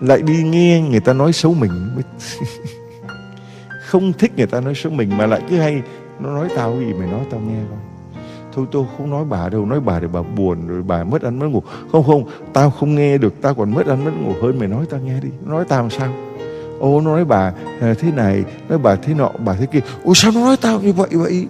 lại đi nghe người ta nói xấu mình không thích người ta nói xấu mình mà lại cứ hay nó nói tao cái gì mày nói tao nghe coi thôi tôi không nói bà đâu nói bà để bà buồn rồi bà mất ăn mất ngủ. Không không tao không nghe được tao còn mất ăn mất ngủ hơn mày nói tao nghe đi. Nói tao làm sao? Ô nó nói bà à, thế này nói bà thế nọ bà thế kia. Ô sao nó nói tao như vậy vậy?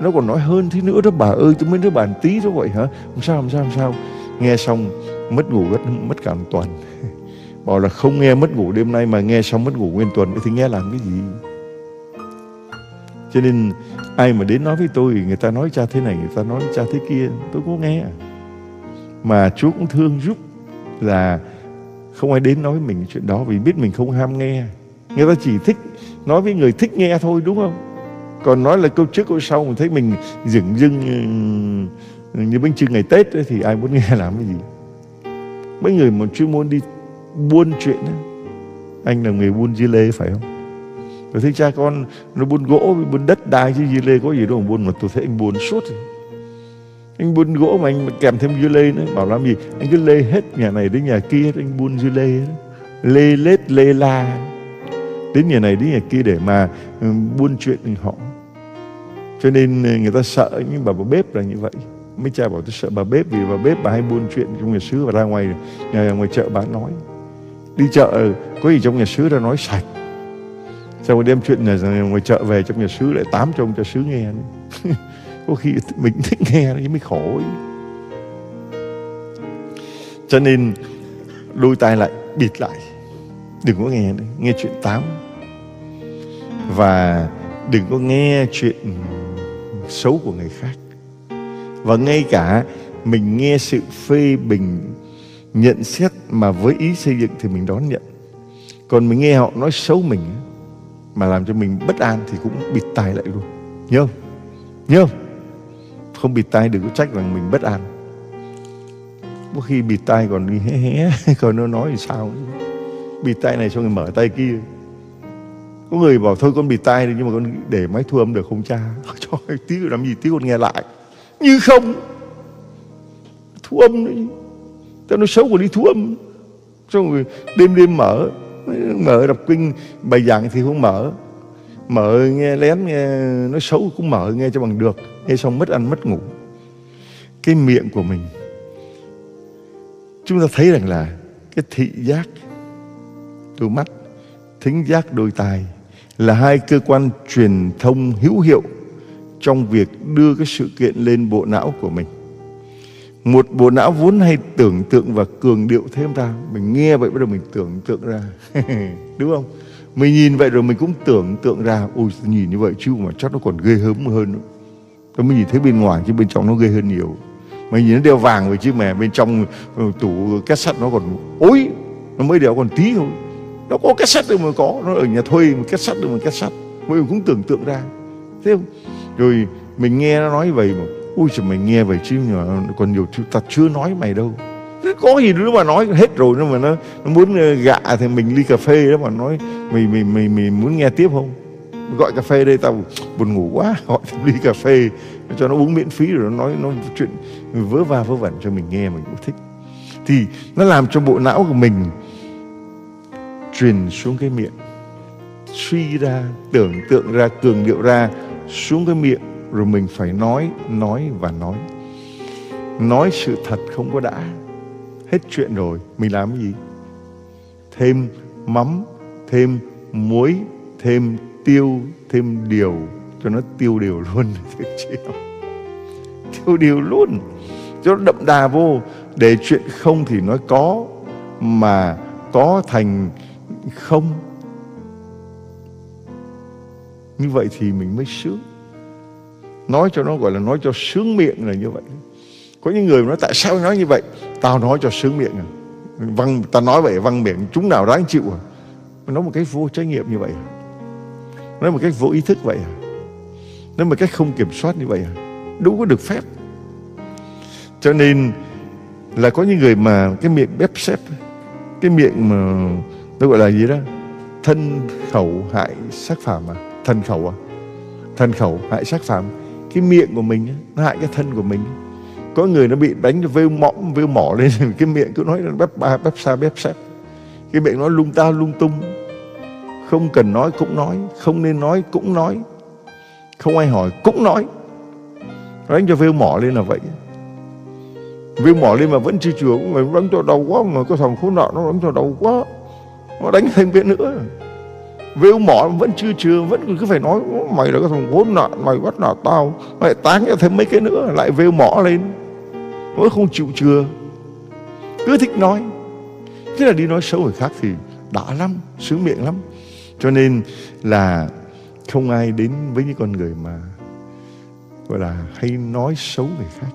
Nó còn nói hơn thế nữa đó bà ơi tôi mới nói bà tí đó vậy hả? Làm sao làm sao làm sao? Nghe xong mất ngủ mất, mất cả một tuần. bảo là không nghe mất ngủ đêm nay mà nghe xong mất ngủ nguyên tuần thì nghe làm cái gì? Cho nên ai mà đến nói với tôi người ta nói cha thế này người ta nói cha thế kia tôi có nghe. Mà Chúa cũng thương giúp là không ai đến nói với mình chuyện đó vì biết mình không ham nghe. Người ta chỉ thích nói với người thích nghe thôi đúng không? Còn nói là câu trước câu sau mình thấy mình dửng dưng ừ, như bánh trưng ngày Tết ấy, thì ai muốn nghe làm cái gì? Mấy người mà chuyên môn đi buôn chuyện ấy. anh là người buôn dưa lê phải không? Tôi thấy cha con nó buôn gỗ buôn đất đai chứ dưa lê có gì đâu mà buôn mà tôi thấy anh buôn suốt rồi. Anh buôn gỗ mà anh kèm thêm dưa lê nữa. Bảo làm gì? Anh cứ lê hết nhà này đến nhà kia anh buôn dưa lê đó. lê lết lê la. Đến nhà này đến nhà kia để mà ừ, buôn chuyện họ. Cho nên ừ, người ta sợ những bà, bà bếp là như vậy. Mấy cha bảo tôi sợ bà bếp vì bà bếp bà hay buôn chuyện trong nhà xứ và ra ngoài nhà, ngoài chợ bán nói đi chợ ừ, có gì trong nhà xứ ra nói sạch. Sau một đem chuyện này ngoài chợ về trong nhà xứ lại tám cho ông cha xứ nghe có khi mình thích nghe nó mới khổ ấy. cho nên đôi tai lại bịt lại. Đừng có nghe nữa, nghe chuyện tám. Và đừng có nghe chuyện xấu của người khác. Và ngay cả mình nghe sự phê bình nhận xét mà với ý xây dựng thì mình đón nhận. Còn mình nghe họ nói xấu mình mà làm cho mình bất an thì cũng bịt tai lại luôn. Nhớ không? Nhớ không? Không bịt tai đừng có trách rằng mình bất an. Có khi bịt tai còn đi hé hé, còn nó nói thì sao bịt tai này xong rồi mở tay kia. Có người bảo thôi con bịt tai đi, nhưng mà con để máy thu âm được không cha? Trời tí làm gì, tí con nghe lại. Như không. Thu âm nữa tao nói xấu còn đi thú âm. Xong rồi đêm đêm mở. Mở đọc kinh, bài giảng thì không mở. Mở nghe lén, nghe nói xấu cũng mở nghe cho bằng được. Nghe xong mất ăn, mất ngủ. Cái miệng của mình, chúng ta thấy rằng là cái thị giác đôi mắt, thính giác đôi tai là hai cơ quan truyền thông hữu hiệu trong việc đưa cái sự kiện lên bộ não của mình một bộ não vốn hay tưởng tượng và cường điệu thêm ta. Mình nghe vậy bắt đầu mình tưởng tượng ra. Đúng không? Mình nhìn vậy rồi mình cũng tưởng tượng ra. Ôi nhìn như vậy? Chứ mà chắc nó còn ghê hớm hơn nữa. Tôi mới nhìn thấy bên ngoài chứ bên trong nó ghê hơn nhiều. Mình nhìn nó đeo vàng vậy chứ mà bên trong ờ, tủ két sắt nó còn ối, nó mới đeo còn tí thôi. Nó có két sắt đâu mà có. Nó ở nhà thuê một két sắt đâu mà két sắt. Mình cũng tưởng tượng ra. Thấy không? Rồi mình nghe nó nói vậy mà ui trời mày nghe vậy chứ mà còn nhiều thứ ta chưa nói mày đâu. Có gì nữa mà nói hết rồi nhưng mà nó, nó muốn ờ, gạ thì mình ly cà phê đó mà nói mày mày mày mày muốn nghe tiếp không? Gọi cà phê đây tao buồn ngủ quá gọi thêm ly cà phê cho nó uống miễn phí rồi nó nói nó chuyện vớ va vớ vẩn cho mình nghe mình cũng thích. Thì nó làm cho bộ não của mình truyền xuống cái miệng suy ra tưởng tượng ra cường điệu ra xuống cái miệng rồi mình phải nói nói và nói. Nói sự thật không có đã. Hết chuyện rồi, mình làm cái gì? Thêm mắm, thêm muối, thêm tiêu, thêm điều. Cho nó tiêu điều luôn tiêu điều luôn. Cho nó đậm đà vô. Để chuyện không thì nói có, mà có thành không. Như vậy thì mình mới sướng nói cho nó gọi là nói cho sướng miệng là như vậy. Có những người nói, tại sao nói như vậy? Tao nói cho sướng miệng à. Văng ta nói vậy văng miệng chúng nào đáng chịu à. Nói một cách vô trách nhiệm như vậy à. Nói một cách vô ý thức vậy à. Nói một cách không kiểm soát như vậy à. Đâu có được phép. Cho nên là có những người mà cái miệng bếp xếp, cái miệng mà nó gọi là gì đó? Thân khẩu hại sắc phạm à. Thân khẩu à. Thân khẩu hại sắc phạm cái miệng của mình nó hại cái thân của mình. Có người nó bị đánh cho vêu mõm, vêu mỏ lên, cái miệng cứ nói là bếp ba, bếp xa bếp xếp cái miệng nói lung ta, lung tung. Không cần nói cũng nói, không nên nói cũng nói. Không ai hỏi cũng nói. Nó đánh cho vêu mỏ lên là vậy. Vêu mỏ lên mà vẫn chưa chữa mà đánh cho đầu quá, mà có thằng khốn nạn nó đánh cho đầu quá. Nó đánh thêm cái nữa vêu mỏ vẫn chưa chưa vẫn cứ phải nói mày là cái thằng khốn nạn mày bắt nạt tao. Lại tán cho thêm mấy cái nữa, lại vêu mỏ lên. Nó không chịu chừa. Cứ thích nói. Thế là đi nói xấu người khác thì đã lắm Sứ miệng lắm. Cho nên là không ai đến với những con người mà, gọi là, hay nói xấu người khác,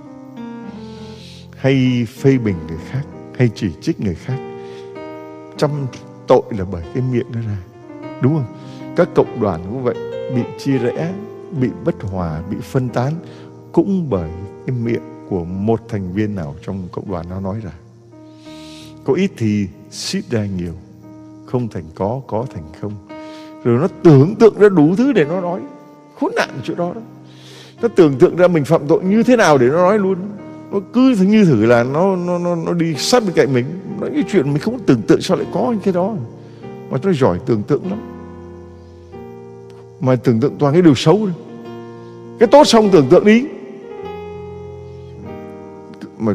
hay phê bình người khác, hay chỉ trích người khác. Trăm tội là bởi cái miệng nó ra đúng không? Các cộng đoàn cũng vậy bị chia rẽ bị bất hòa bị phân tán cũng bởi cái miệng của một thành viên nào trong cộng đoàn nó nói ra. Có ít thì xít ra nhiều không thành có có thành không. Rồi nó tưởng tượng ra đủ thứ để nó nói khốn nạn chỗ đó đó. Nó tưởng tượng ra mình phạm tội như thế nào để nó nói luôn. Nó cứ như thử là nó nó nó, nó đi sát bên cạnh mình. Nói cái chuyện mình không tưởng tượng sao lại có như thế đó mà nó giỏi tưởng tượng lắm. Mà tưởng tượng toàn cái điều xấu thôi cái tốt xong tưởng tượng đi. Mà,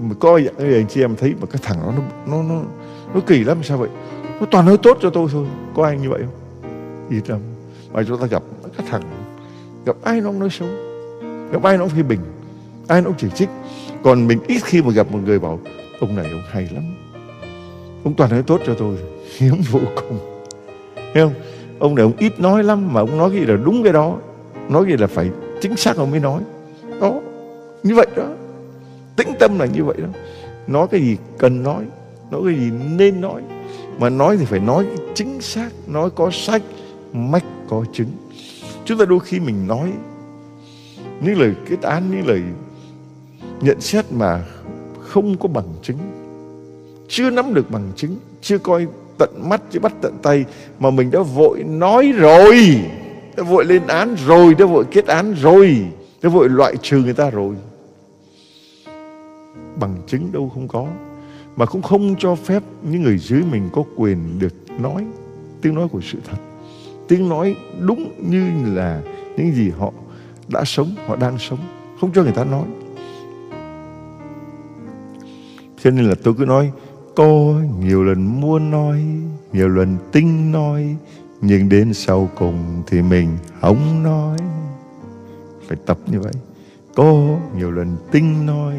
mà coi vậy anh chị em thấy mà cái thằng đó nó nó nó nó kỳ lắm sao vậy? Nó toàn nói tốt cho tôi thôi. Có ai như vậy không? Ít lắm. Mà chúng ta gặp các thằng gặp ai nó cũng nói xấu. Gặp ai nó cũng phê bình. Ai nó cũng chỉ trích. Còn mình ít khi mà gặp một người bảo ông này ông hay lắm. Ông toàn nói tốt cho tôi hiếm vô cùng. Thấy không? Ông này ông ít nói lắm mà ông nói cái gì là đúng cái đó. Nói gì là phải chính xác ông mới nói. Đó, như vậy đó. Tĩnh tâm là như vậy đó. Nói cái gì cần nói nói cái gì nên nói. Mà nói thì phải nói chính xác, nói có sách, mách có chứng. Chúng ta đôi khi mình nói những lời kết án, những lời nhận xét mà không có bằng chứng, chưa nắm được bằng chứng, chưa coi tận mắt chứ bắt tận tay, mà mình đã vội nói rồi, đã vội lên án rồi, đã vội kết án rồi, đã vội loại trừ người ta rồi. Bằng chứng đâu không có, mà cũng không cho phép những người dưới mình có quyền được nói tiếng nói của sự thật. Tiếng nói đúng như là những gì họ đã sống, họ đang sống, không cho người ta nói. Cho nên là tôi cứ nói có nhiều lần muốn nói, nhiều lần tinh nói, nhưng đến sau cùng thì mình không nói. Phải tập như vậy. Có nhiều lần tinh nói,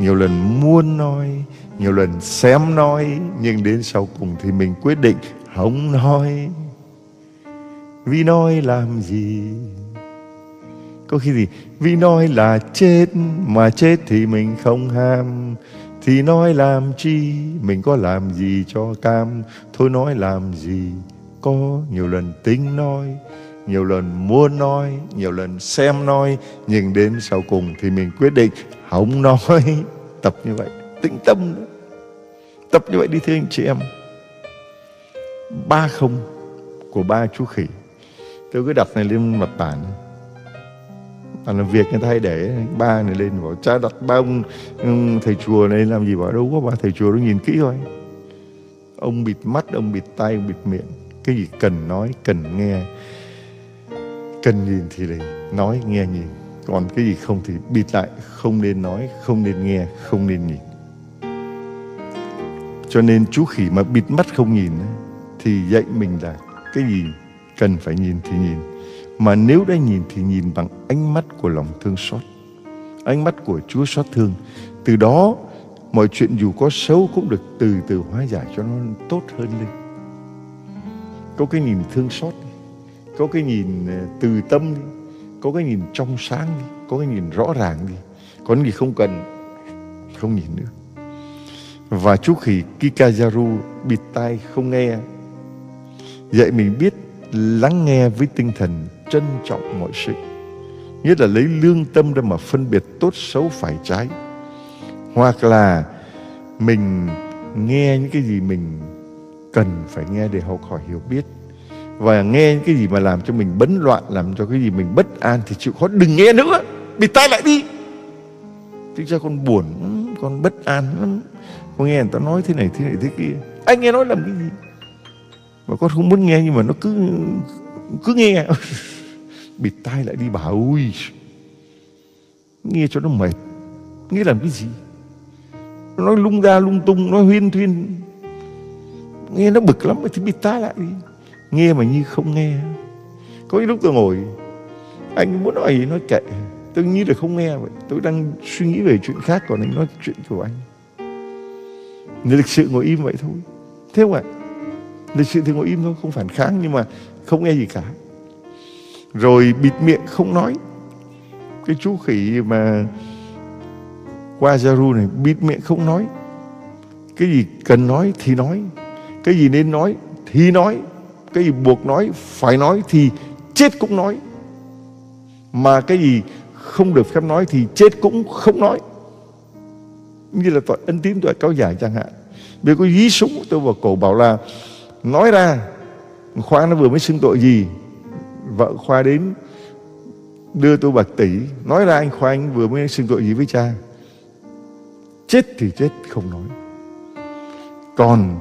nhiều lần muốn nói, nhiều lần xem nói, nhưng đến sau cùng thì mình quyết định không nói. Vì nói làm gì? Có khi gì vì nói là chết, mà chết thì mình không ham thì nói làm chi? Mình có làm gì cho cam? Thôi nói làm gì? Có nhiều lần tính nói, nhiều lần muốn nói, nhiều lần xem nói, nhưng đến sau cùng thì mình quyết định không nói. Tập như vậy, tĩnh tâm nữa. tập như vậy đi thưa anh chị em. Ba không của ba chú khỉ. Tôi cứ đặt này lên mặt bàn à, làm việc người ta hay để ba này lên bảo cha đặt ba ông, ông thầy chùa này làm gì bảo đâu có ba thầy chùa nó nhìn kỹ thôi. Ông bịt mắt ông bịt tay ông bịt miệng. Cái gì cần nói cần nghe cần nhìn thì để nói nghe nhìn. Còn cái gì không thì bịt lại không nên nói không nên nghe không nên nhìn. Cho nên chú khỉ mà bịt mắt không nhìn thì dạy mình là cái gì cần phải nhìn thì nhìn mà nếu đã nhìn thì nhìn bằng ánh mắt của lòng thương xót, ánh mắt của Chúa xót thương. Từ đó, mọi chuyện dù có xấu cũng được từ từ hóa giải cho nó tốt hơn lên. Có cái nhìn thương xót có cái nhìn ờ, từ tâm đi, có cái nhìn trong sáng đi, có cái nhìn rõ ràng đi. Có gì không cần, không nhìn nữa. Và chú khỉ Kikajaru bịt tai không nghe. Dạy mình biết lắng nghe với tinh thần trân trọng mọi sự. Nghĩa là lấy lương tâm ra mà phân biệt tốt xấu phải trái. Hoặc là mình nghe những cái gì mình cần phải nghe để học hỏi hiểu biết. Và nghe những cái gì mà làm cho mình bấn loạn, làm cho cái gì mình bất an thì chịu khó đừng nghe nữa bịt tai lại đi. Thực ra con buồn, con bất an lắm. Con nghe người ta nói thế này thế này, thế kia. Anh nghe nói làm cái gì? Mà con không muốn nghe nhưng mà nó cứ cứ nghe. bịt tai lại đi bà ui, nghe cho nó mệt. Nghe làm cái gì? Nó nói lung ra lung tung, nó huyên thuyên. Nghe nó bực lắm thì bịt tai lại đi. Nghe mà như không nghe. Có những lúc tôi ngồi, anh muốn nói gì nói kệ. Tôi như là không nghe vậy. Tôi đang suy nghĩ về chuyện khác còn anh nói chuyện của anh. Nên lịch sự ngồi im vậy thôi. Thế không ạ? Lịch sự thì ngồi im thôi, không phản kháng nhưng mà không nghe gì cả rồi bịt miệng không nói. Cái chú khỉ mà qua Zaru này, bịt miệng không nói. Cái gì cần nói thì nói, cái gì nên nói thì nói, cái gì buộc nói phải nói thì chết cũng nói. Mà cái gì không được phép nói thì chết cũng không nói. Như là tội ân tín tội cáo giải chẳng hạn. Bây có dí súng, tôi vào cổ bảo là, nói ra khoa nó vừa mới xưng tội gì vợ khoa đến đưa tôi bạc tỷ nói ra anh khoa, anh vừa mới xin tội gì với cha. Chết thì chết, không nói. Còn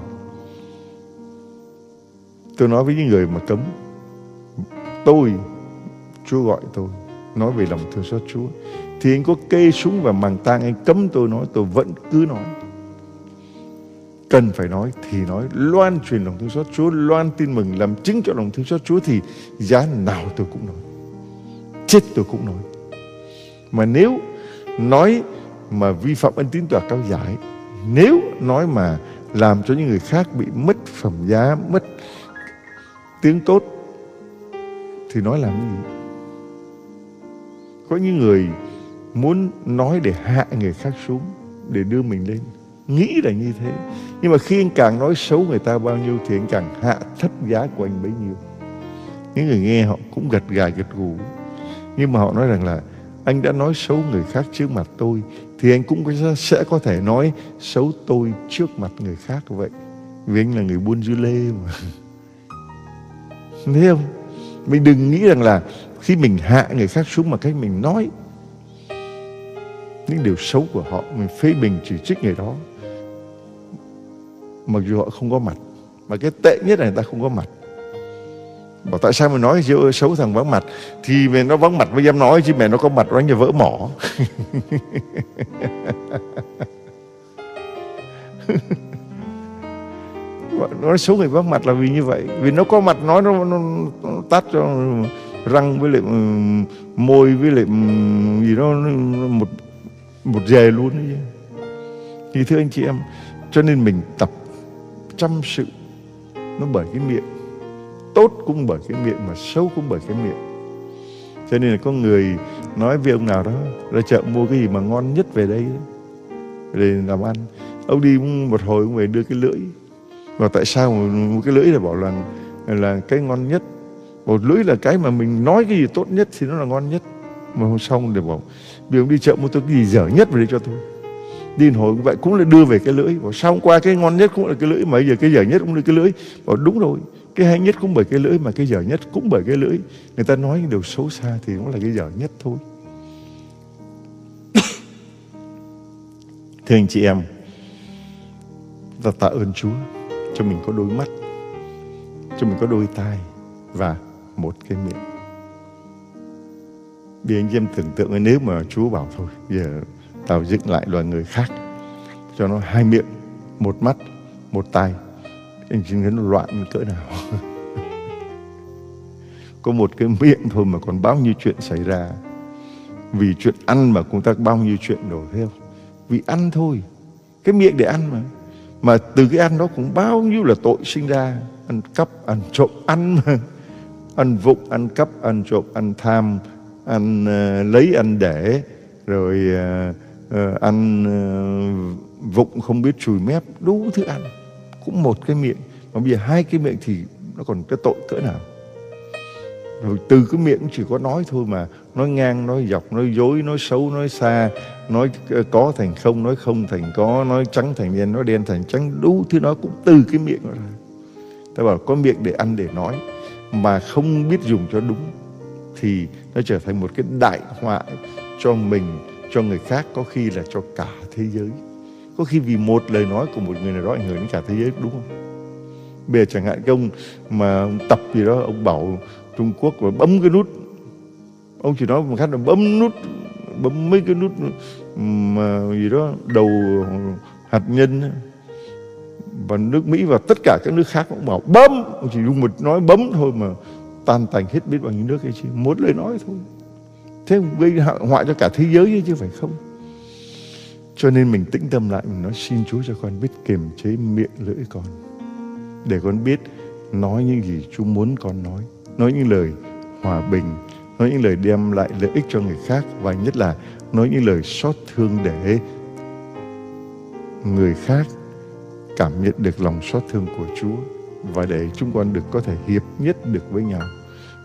tôi nói với những người mà cấm, tôi, chúa gọi tôi, nói về lòng thương xót Chúa. Thì anh có kê súng và màng tang, anh cấm tôi nói, tôi vẫn cứ nói cần phải nói thì nói. Loan truyền lòng thương xót Chúa, loan tin mừng làm chứng cho lòng thương xót Chúa thì giá nào tôi cũng nói. Chết tôi cũng nói. Mà nếu nói mà vi phạm ân tín tòa cao giải, nếu nói mà làm cho những người khác bị mất phẩm giá, mất tiếng tốt, thì nói làm gì? Có những người muốn nói để hạ người khác xuống, để đưa mình lên nghĩ là như thế. Nhưng mà khi anh càng nói xấu người ta bao nhiêu thì anh càng hạ thấp giá của anh bấy nhiêu. Những người nghe họ cũng gật gà gật gù. Nhưng mà họ nói rằng là, anh đã nói xấu người khác trước mặt tôi, thì anh cũng sẽ có thể nói xấu tôi trước mặt người khác vậy. Vì anh là người buôn dư lê mà. Thấy không? Mình đừng nghĩ rằng là khi mình hạ người khác xuống mà cách mình nói những điều xấu của họ, mình phê bình chỉ trích người đó mặc dù họ không có mặt mà cái tệ nhất là người ta không có mặt. Bảo tại sao mình nói xấu thằng vắng mặt. Thì mày nó vắng mặt mới dám nói chứ mẹ nó có mặt nó như vỡ mỏ. Nói xấu người vắng mặt là vì như vậy. Vì nó có mặt nói nó, nó, nó tắt cho răng với lại ừ, môi với lại ừ, gì đó một một dề luôn đấy thì thưa anh chị em cho nên mình tập chăm sự, nó bởi cái miệng. Tốt cũng bởi cái miệng mà xấu cũng bởi cái miệng. Cho nên là có người nói với ông nào đó, ra chợ mua cái gì mà ngon nhất về đây để làm ăn. Ông đi một hồi ông về đưa cái lưỡi. Và tại sao một cái lưỡi? Là bảo là là cái ngon nhất. Một lưỡi là cái mà mình nói cái gì tốt nhất thì nó là ngon nhất. Mà hôm sau để bảo, vì ông đi chợ mua tôi cái gì dở nhất về đây cho tôi? Đi hồi vậy, cũng là đưa về cái lưỡi. Bảo xong qua cái ngon nhất cũng là cái lưỡi mà giờ cái dở nhất cũng là cái lưỡi. Bảo đúng rồi, cái hay nhất cũng bởi cái lưỡi mà cái dở nhất cũng bởi cái lưỡi. Người ta nói những điều xấu xa thì cũng là cái dở nhất thôi. Thưa anh chị em, ta tạ ơn Chúa cho mình có đôi mắt, cho mình có đôi tai và một cái miệng. Bây anh em tưởng tượng nếu mà Chúa bảo thôi Giờ tạo dựng lại loài người khác Cho nó hai miệng Một mắt, một tai. Anh chỉ thấy nó loạn cỡ nào? Có một cái miệng thôi mà còn bao nhiêu chuyện xảy ra. Vì chuyện ăn mà cũng tác bao nhiêu chuyện đổ theo. Vì ăn thôi Cái miệng để ăn mà. Mà từ cái ăn đó cũng bao nhiêu là tội sinh ra. Ăn cắp, ăn trộm, ăn mà. Ăn vụng, ăn cắp, ăn trộm, ăn tham Ăn uh, lấy, ăn để. Rồi uh, uh, ăn uh, vụng không biết chùi mép Đủ thứ ăn. Cũng một cái miệng. Mà bây giờ hai cái miệng thì nó còn cái tội cỡ nào? Rồi từ cái miệng chỉ có nói thôi mà. Nói ngang nói dọc nói dối nói xấu nói xa. Nói ờ, có thành không nói không thành có. Nói trắng thành đen nói đen thành trắng. Đủ thứ nó cũng từ cái miệng đó ra. Ta bảo có miệng để ăn để nói. Mà không biết dùng cho đúng thì nó trở thành một cái đại họa cho mình cho người khác, có khi là cho cả thế giới. Có khi vì một lời nói của một người nào đó ảnh hưởng đến cả thế giới, đúng không? Bây giờ chẳng hạn cái ông mà ông tập gì đó, ông bảo Trung Quốc và bấm cái nút. Ông chỉ nói một khách là bấm nút, bấm mấy cái nút mà gì đó, đầu hạt nhân và nước Mỹ và tất cả các nước khác cũng bảo bấm. Ông chỉ dùng một nói bấm thôi mà tan tành hết biết bao nhiêu nước ấy chứ một lời nói thôi thế gây họa cho cả thế giới chứ phải không? Cho nên mình tĩnh tâm lại, mình nói xin Chúa cho con biết kiềm chế miệng lưỡi con. Để con biết nói những gì Chúa muốn con nói. Nói những lời hòa bình, nói những lời đem lại lợi ích cho người khác và nhất là nói những lời xót thương để người khác cảm nhận được lòng xót thương của Chúa và để chúng con được có thể hiệp nhất được với nhau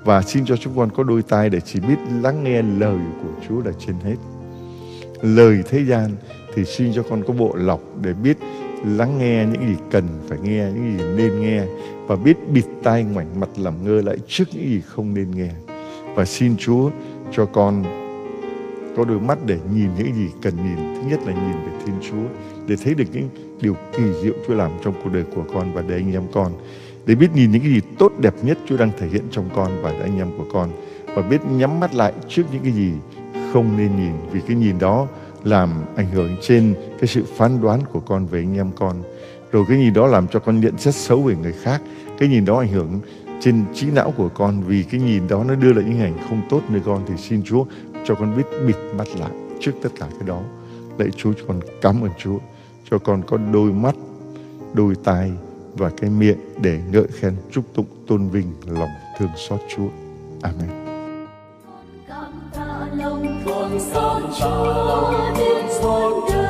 và xin cho chúng con có đôi tai để chỉ biết lắng nghe lời của Chúa là trên hết. Lời thế gian thì xin cho con có bộ lọc để biết lắng nghe những gì cần phải nghe, những gì nên nghe. Và biết bịt tai ngoảnh mặt làm ngơ lại trước những gì không nên nghe. Và xin Chúa cho con có đôi mắt để nhìn những gì cần nhìn. Thứ nhất là nhìn về Thiên Chúa, để thấy được những điều kỳ diệu Chúa làm trong cuộc đời của con và để anh em con để biết nhìn những cái gì tốt đẹp nhất Chúa đang thể hiện trong con và anh em của con và biết nhắm mắt lại trước những cái gì không nên nhìn, vì cái nhìn đó làm ảnh hưởng trên cái sự phán đoán của con về anh em con. Rồi cái nhìn đó làm cho con nhận xét xấu về người khác, cái nhìn đó ảnh hưởng trên trí não của con, vì cái nhìn đó nó đưa lại những hình ảnh không tốt nơi con. Thì xin Chúa cho con biết bịt mắt lại trước tất cả cái đó. Lạy Chúa cho con cảm ơn Chúa cho con có đôi mắt, đôi tai và cái miệng để ngợi khen chúc tụng tôn vinh lòng thương xót Chúa. Amen. Cảm tạ lòng thương xót Chúa đến muôn đời